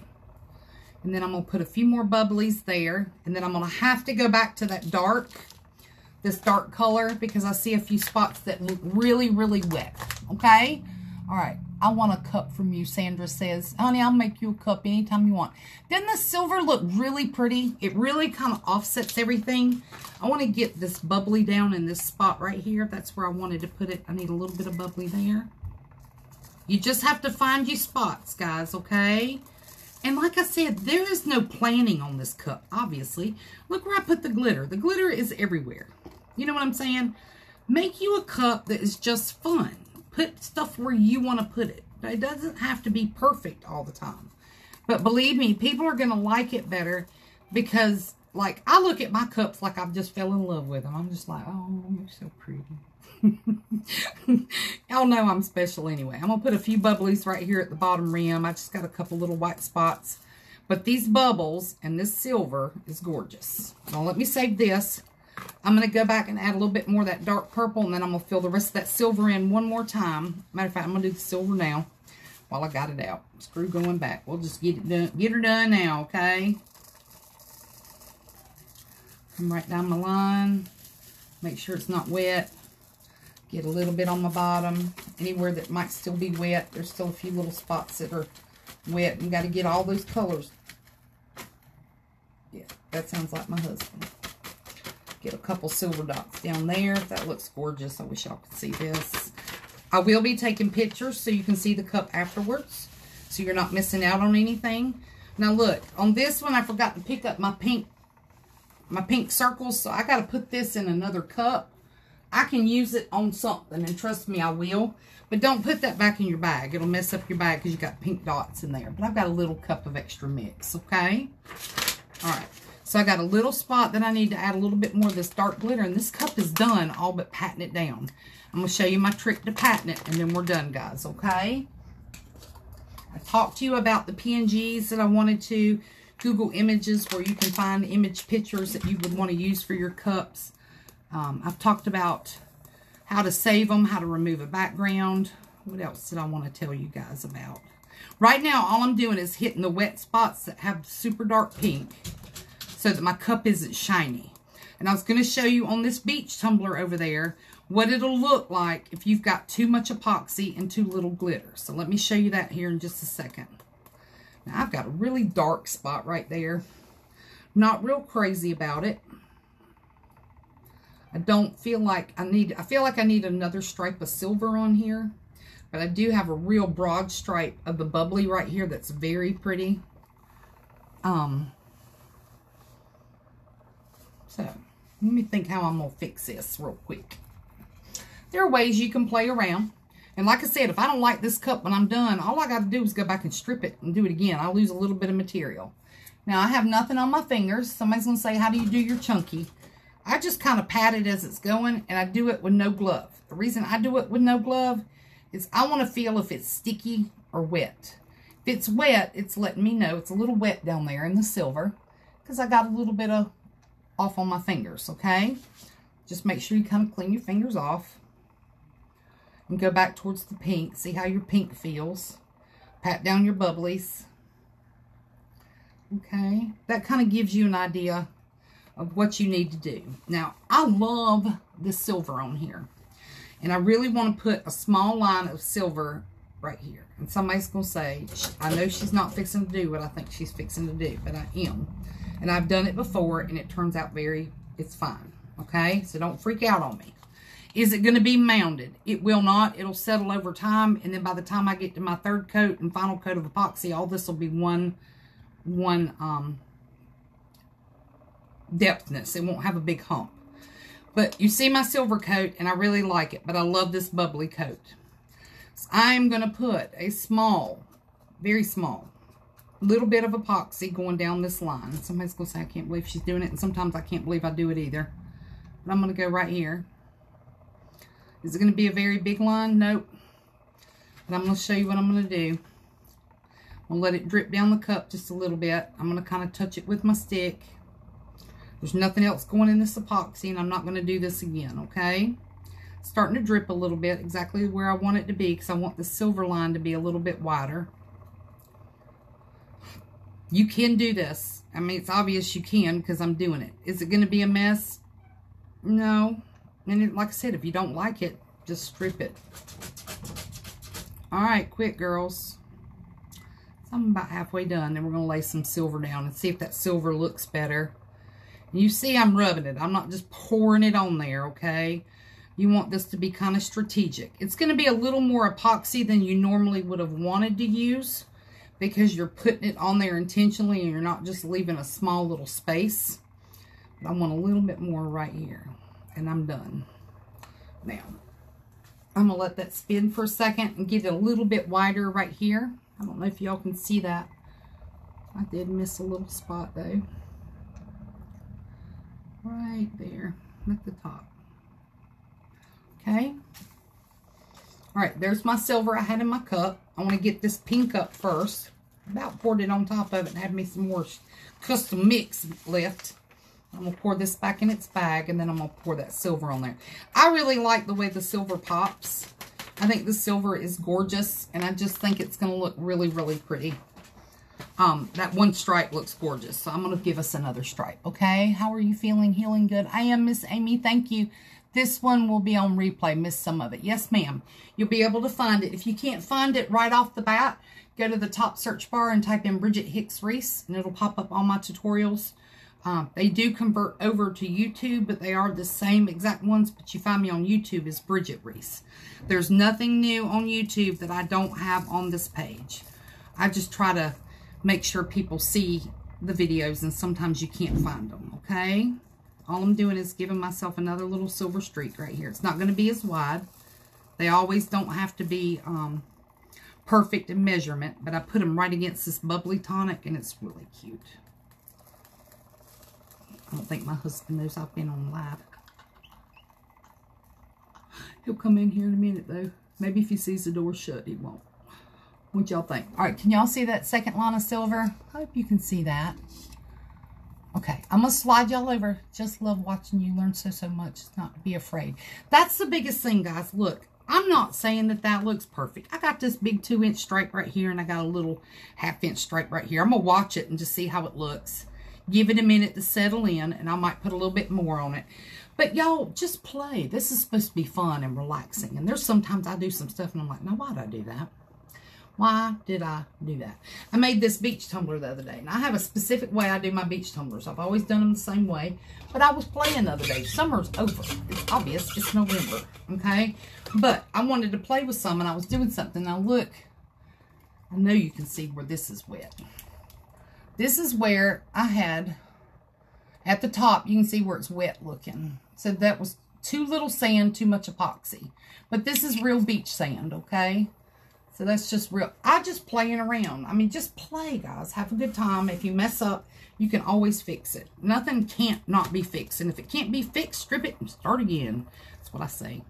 And then I'm going to put a few more bubblies there. And then I'm going to have to go back to that dark this dark color because I see a few spots that look really, really wet. Okay? All right. I want a cup from you, Sandra says. Honey, I'll make you a cup anytime you want. Doesn't the silver look really pretty? It really kind of offsets everything. I want to get this bubbly down in this spot right here. That's where I wanted to put it. I need a little bit of bubbly there. You just have to find your spots, guys, okay? And like I said, there is no planning on this cup, obviously. Look where I put the glitter. The glitter is everywhere. You know what I'm saying? Make you a cup that is just fun. Put stuff where you want to put it. It doesn't have to be perfect all the time. But believe me, people are going to like it better because, like, I look at my cups like I've just fell in love with them. I'm just like, oh, you're so pretty. Y'all know I'm special anyway. I'm going to put a few bubblies right here at the bottom rim. I just got a couple little white spots. But these bubbles and this silver is gorgeous. Now, let me save this I'm going to go back and add a little bit more of that dark purple, and then I'm going to fill the rest of that silver in one more time. Matter of fact, I'm going to do the silver now while I got it out. Screw going back. We'll just get it done, get her done now, okay? Come right down my line. Make sure it's not wet. Get a little bit on the bottom. Anywhere that might still be wet. There's still a few little spots that are wet. You got to get all those colors. Yeah, that sounds like my husband. Get a couple silver dots down there. That looks gorgeous. I wish y'all could see this. I will be taking pictures so you can see the cup afterwards. So you're not missing out on anything. Now look, on this one I forgot to pick up my pink my pink circles. So I got to put this in another cup. I can use it on something and trust me I will. But don't put that back in your bag. It'll mess up your bag because you got pink dots in there. But I've got a little cup of extra mix, okay? All right. So I got a little spot that I need to add a little bit more of this dark glitter. And this cup is done all but patting it down. I'm going to show you my trick to patting it. And then we're done, guys. Okay? I talked to you about the PNGs that I wanted to. Google Images where you can find image pictures that you would want to use for your cups. Um, I've talked about how to save them, how to remove a background. What else did I want to tell you guys about? Right now, all I'm doing is hitting the wet spots that have super dark pink so that my cup isn't shiny. And I was going to show you on this beach tumbler over there what it'll look like if you've got too much epoxy and too little glitter. So let me show you that here in just a second. Now, I've got a really dark spot right there. Not real crazy about it. I don't feel like I need, I feel like I need another stripe of silver on here. But I do have a real broad stripe of the bubbly right here that's very pretty. Um, so, let me think how I'm going to fix this real quick. There are ways you can play around. And like I said, if I don't like this cup when I'm done, all I got to do is go back and strip it and do it again. I'll lose a little bit of material. Now, I have nothing on my fingers. Somebody's going to say, how do you do your chunky? I just kind of pat it as it's going, and I do it with no glove. The reason I do it with no glove is I want to feel if it's sticky or wet. If it's wet, it's letting me know it's a little wet down there in the silver because I got a little bit of off on my fingers, okay? Just make sure you kind of clean your fingers off and go back towards the pink. See how your pink feels. Pat down your bubblies. Okay, that kind of gives you an idea of what you need to do. Now, I love the silver on here. And I really want to put a small line of silver right here. And somebody's going to say, I know she's not fixing to do what I think she's fixing to do, but I am. And I've done it before, and it turns out very, it's fine. Okay? So don't freak out on me. Is it going to be mounded? It will not. It'll settle over time, and then by the time I get to my third coat and final coat of epoxy, all this will be one, one um, depthness. It won't have a big hump. But you see my silver coat, and I really like it, but I love this bubbly coat. So I am going to put a small, very small, little bit of epoxy going down this line. Somebody's going to say, I can't believe she's doing it, and sometimes I can't believe I do it either. But I'm going to go right here. Is it going to be a very big line? Nope. But I'm going to show you what I'm going to do. I'm going to let it drip down the cup just a little bit. I'm going to kind of touch it with my stick. There's nothing else going in this epoxy, and I'm not going to do this again, okay? starting to drip a little bit, exactly where I want it to be, because I want the silver line to be a little bit wider. You can do this. I mean, it's obvious you can, because I'm doing it. Is it going to be a mess? No. And it, like I said, if you don't like it, just strip it. All right, quick, girls. So I'm about halfway done. Then we're going to lay some silver down and see if that silver looks better. You see I'm rubbing it. I'm not just pouring it on there, okay? You want this to be kind of strategic. It's going to be a little more epoxy than you normally would have wanted to use because you're putting it on there intentionally and you're not just leaving a small little space. But I want a little bit more right here and I'm done. Now, I'm going to let that spin for a second and get it a little bit wider right here. I don't know if y'all can see that. I did miss a little spot though. Right there at the top. Okay. All right, there's my silver I had in my cup. I want to get this pink up first. About poured it on top of it and had me some more custom mix left. I'm going to pour this back in its bag, and then I'm going to pour that silver on there. I really like the way the silver pops. I think the silver is gorgeous, and I just think it's going to look really, really pretty. Um, that one stripe looks gorgeous, so I'm going to give us another stripe, okay? How are you feeling? Healing good? I am, Miss Amy. Thank you. This one will be on replay. Miss some of it. Yes, ma'am. You'll be able to find it. If you can't find it right off the bat, go to the top search bar and type in Bridgette Hicks Reece, and it'll pop up all my tutorials. Um, they do convert over to YouTube, but they are the same exact ones, but you find me on YouTube as Bridgette Reece. There's nothing new on YouTube that I don't have on this page. I just try to make sure people see the videos, and sometimes you can't find them, okay? All I'm doing is giving myself another little silver streak right here. It's not going to be as wide. They always don't have to be um, perfect in measurement, but I put them right against this bubbly tonic, and it's really cute. I don't think my husband knows I've been on live. He'll come in here in a minute, though. Maybe if he sees the door shut, he won't. What y'all think? All right, can y'all see that second line of silver? I hope you can see that. Okay, I'm going to slide y'all over. Just love watching you learn so, so much. Not be afraid. That's the biggest thing, guys. Look, I'm not saying that that looks perfect. I got this big two-inch stripe right here, and I got a little half-inch stripe right here. I'm going to watch it and just see how it looks. Give it a minute to settle in, and I might put a little bit more on it. But y'all, just play. This is supposed to be fun and relaxing. And there's sometimes I do some stuff, and I'm like, now why'd I do that? Why did I do that? I made this beach tumbler the other day. And I have a specific way I do my beach tumblers. I've always done them the same way. But I was playing the other day. Summer's over. It's obvious. It's November. Okay? But I wanted to play with some and I was doing something. Now look. I know you can see where this is wet. This is where I had, at the top, you can see where it's wet looking. So that was too little sand, too much epoxy. But this is real beach sand, okay? So that's just real. I just playing around. I mean, just play, guys. Have a good time. If you mess up, you can always fix it. Nothing can't not be fixed. And if it can't be fixed, strip it and start again. That's what I say.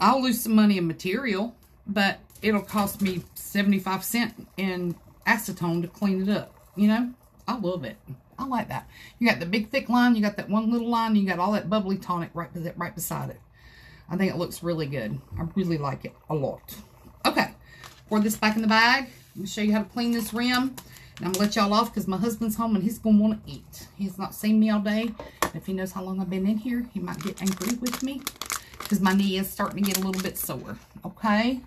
I'll lose some money in material, but it'll cost me 75 cents in acetone to clean it up. You know, I love it. I like that. You got the big thick line, you got that one little line, you got all that bubbly tonic right, right beside it. I think it looks really good. I really like it a lot. Okay, pour this back in the bag. I'm going to show you how to clean this rim. And I'm going to let y'all off because my husband's home and he's going to want to eat. He's not seen me all day. If he knows how long I've been in here, he might get angry with me because my knee is starting to get a little bit sore. Okay?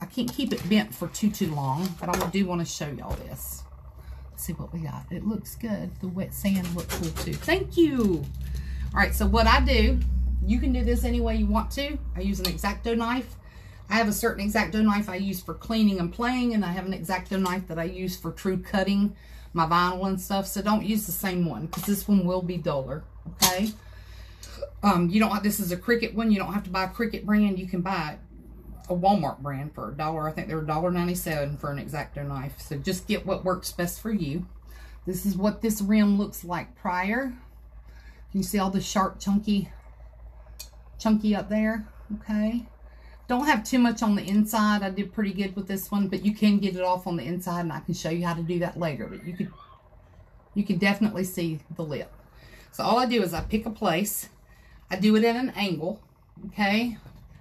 I can't keep it bent for too, too long, but I do want to show y'all this. Let's see what we got. It looks good. The wet sand looks cool too. Thank you. All right, so what I do, you can do this any way you want to. I use an X-Acto knife. I have a certain X-Acto knife I use for cleaning and playing, and I have an X-Acto knife that I use for true cutting my vinyl and stuff. So don't use the same one because this one will be duller, okay? Um, you don't this is a Cricut one. You don't have to buy a Cricut brand. You can buy a Walmart brand for a dollar. I think they're $1.97 for an X-Acto knife. So just get what works best for you. This is what this rim looks like prior. Can you see all the sharp, chunky, chunky up there? Okay. Don't have too much on the inside. I did pretty good with this one, but you can get it off on the inside, and I can show you how to do that later. But you could, you can definitely see the lip. So all I do is I pick a place. I do it at an angle, okay?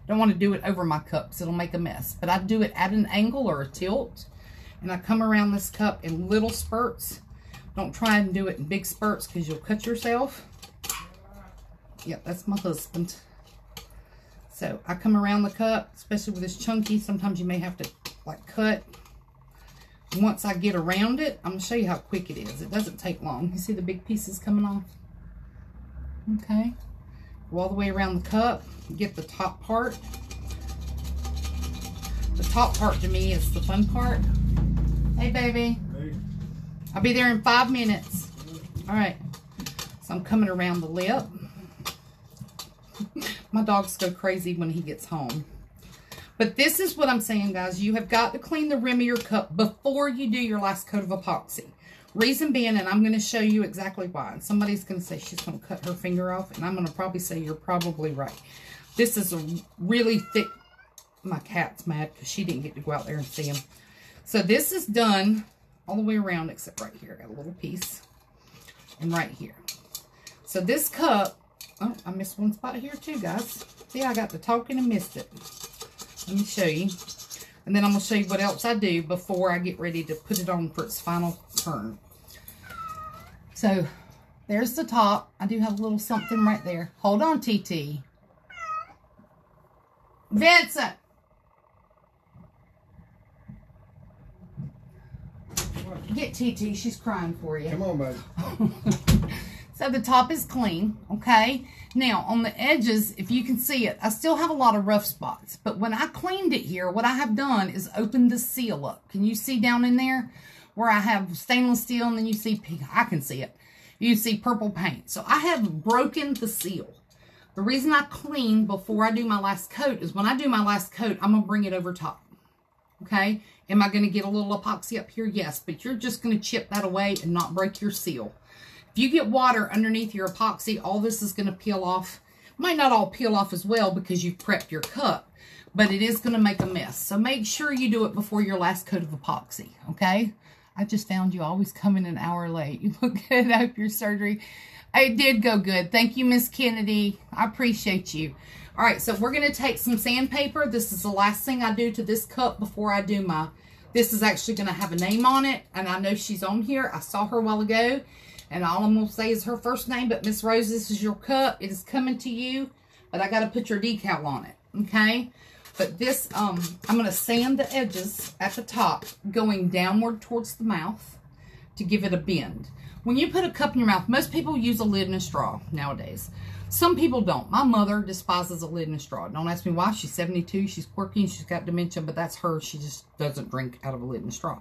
Don't want to do it over my cups. It'll make a mess. But I do it at an angle or a tilt. And I come around this cup in little spurts. Don't try and do it in big spurts because you'll cut yourself. Yep, that's my husband. So I come around the cup, especially with this chunky. Sometimes you may have to like cut. Once I get around it, I'm going to show you how quick it is. It doesn't take long. You see the big pieces coming off? Okay. Go all the way around the cup. Get the top part. The top part to me is the fun part. Hey, baby. Hey. I'll be there in five minutes. All right. So I'm coming around the lip. My dogs go crazy when he gets home. But this is what I'm saying, guys. You have got to clean the rim of your cup before you do your last coat of epoxy. Reason being, and I'm going to show you exactly why. And somebody's going to say she's going to cut her finger off, and I'm going to probably say you're probably right. This is a really thick... My cat's mad because she didn't get to go out there and see him. So this is done all the way around except right here. Got a little piece. And right here. So this cup... Oh, I missed one spot here too, guys. See, I got the talking and missed it. Let me show you. And then I'm going to show you what else I do before I get ready to put it on for its final turn. So there's the top. I do have a little something right there. Hold on, TT. Vincent. Get TT. She's crying for you. Come on, buddy. so the top is clean, okay? Now, on the edges, if you can see it, I still have a lot of rough spots. But when I cleaned it here, what I have done is opened the seal up. Can you see down in there? where I have stainless steel and then you see pink. I can see it. You see purple paint. So I have broken the seal. The reason I clean before I do my last coat is when I do my last coat, I'm going to bring it over top. Okay? Am I going to get a little epoxy up here? Yes, but you're just going to chip that away and not break your seal. If you get water underneath your epoxy, all this is going to peel off. Might not all peel off as well because you've prepped your cup, but it is going to make a mess. So make sure you do it before your last coat of epoxy, okay? I just found you always coming an hour late. You look good. I hope your surgery, it did go good. Thank you, Miss Kennedy. I appreciate you. All right, so we're going to take some sandpaper. This is the last thing I do to this cup before I do my, this is actually going to have a name on it. And I know she's on here. I saw her a while ago. And all I'm going to say is her first name. But Miss Rose, this is your cup. It is coming to you but I got to put your decal on it, okay? But this, um, I'm going to sand the edges at the top going downward towards the mouth to give it a bend. When you put a cup in your mouth, most people use a lid and a straw nowadays. Some people don't. My mother despises a lid and a straw. Don't ask me why. She's 72. She's quirky she's got dementia, but that's her. She just doesn't drink out of a lid and a straw.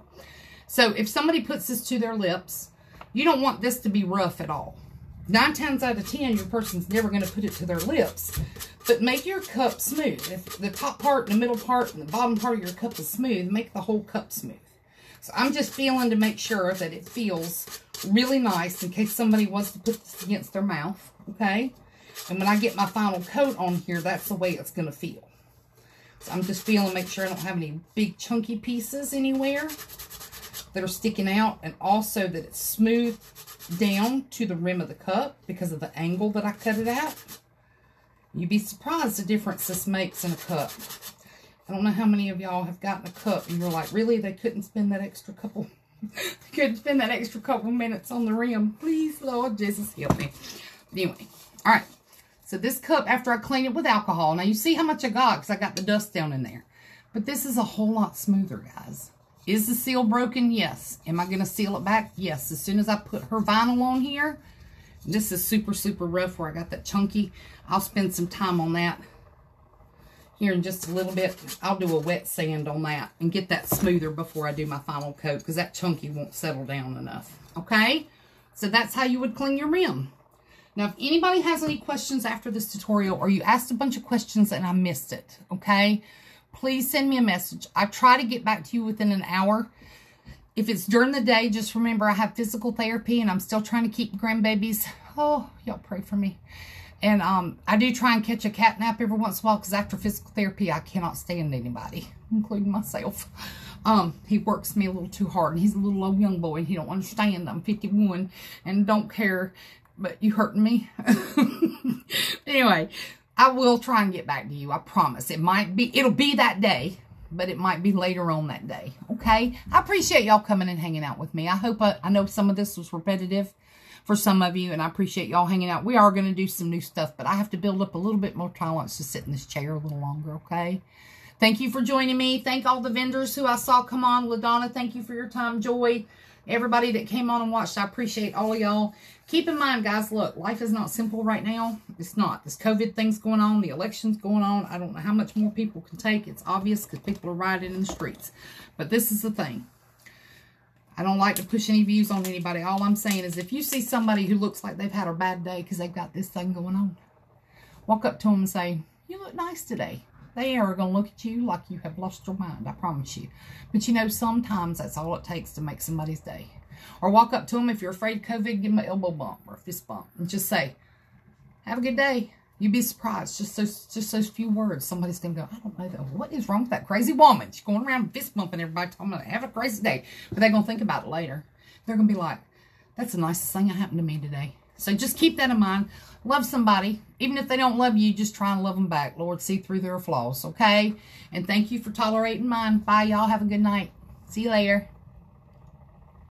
So if somebody puts this to their lips, you don't want this to be rough at all. Nine times out of ten, your person's never going to put it to their lips. But make your cup smooth. If the top part, and the middle part, and the bottom part of your cup is smooth, make the whole cup smooth. So I'm just feeling to make sure that it feels really nice in case somebody wants to put this against their mouth, okay? And when I get my final coat on here, that's the way it's going to feel. So I'm just feeling make sure I don't have any big chunky pieces anywhere that are sticking out and also that it's smooth down to the rim of the cup because of the angle that I cut it at. You'd be surprised the difference this makes in a cup. I don't know how many of y'all have gotten a cup and you're like, really? They couldn't spend that extra couple, couldn't spend that extra couple minutes on the rim. Please, Lord Jesus, help me. Anyway, all right. So this cup, after I clean it with alcohol, now you see how much I got because I got the dust down in there. But this is a whole lot smoother, guys. Is the seal broken? Yes. Am I going to seal it back? Yes. As soon as I put her vinyl on here, this is super, super rough where I got that chunky. I'll spend some time on that here in just a little bit. I'll do a wet sand on that and get that smoother before I do my final coat because that chunky won't settle down enough. Okay? So that's how you would clean your rim. Now, if anybody has any questions after this tutorial or you asked a bunch of questions and I missed it, okay, please send me a message. I try to get back to you within an hour. If it's during the day, just remember I have physical therapy and I'm still trying to keep grandbabies. Oh, y'all pray for me. And um, I do try and catch a cat nap every once in a while because after physical therapy, I cannot stand anybody, including myself. Um, he works me a little too hard, and he's a little old young boy, and he don't understand. I'm 51 and don't care but you hurting me. anyway, I will try and get back to you. I promise. It might be, it'll be that day, but it might be later on that day. Okay? I appreciate y'all coming and hanging out with me. I hope, I, uh, I know some of this was repetitive for some of you, and I appreciate y'all hanging out. We are going to do some new stuff, but I have to build up a little bit more tolerance to sit in this chair a little longer, okay? Thank you for joining me. Thank all the vendors who I saw come on. LaDonna, thank you for your time. Joy, everybody that came on and watched, I appreciate all y'all. Keep in mind, guys, look, life is not simple right now. It's not. This COVID thing's going on. The election's going on. I don't know how much more people can take. It's obvious because people are rioting in the streets. But this is the thing. I don't like to push any views on anybody. All I'm saying is if you see somebody who looks like they've had a bad day because they've got this thing going on, walk up to them and say, you look nice today. They are going to look at you like you have lost your mind, I promise you. But you know, sometimes that's all it takes to make somebody's day. Or walk up to them if you're afraid COVID, give them an elbow bump or fist bump and just say, have a good day. You'd be surprised. Just those, just those few words. Somebody's going to go, I don't know, though. What is wrong with that crazy woman? She's going around fist bumping everybody, talking about have a crazy day. But they're going to think about it later. They're going to be like, that's the nicest thing that happened to me today. So just keep that in mind. Love somebody. Even if they don't love you, just try and love them back. Lord, see through their flaws, okay? And thank you for tolerating mine. Bye, y'all. Have a good night. See you later.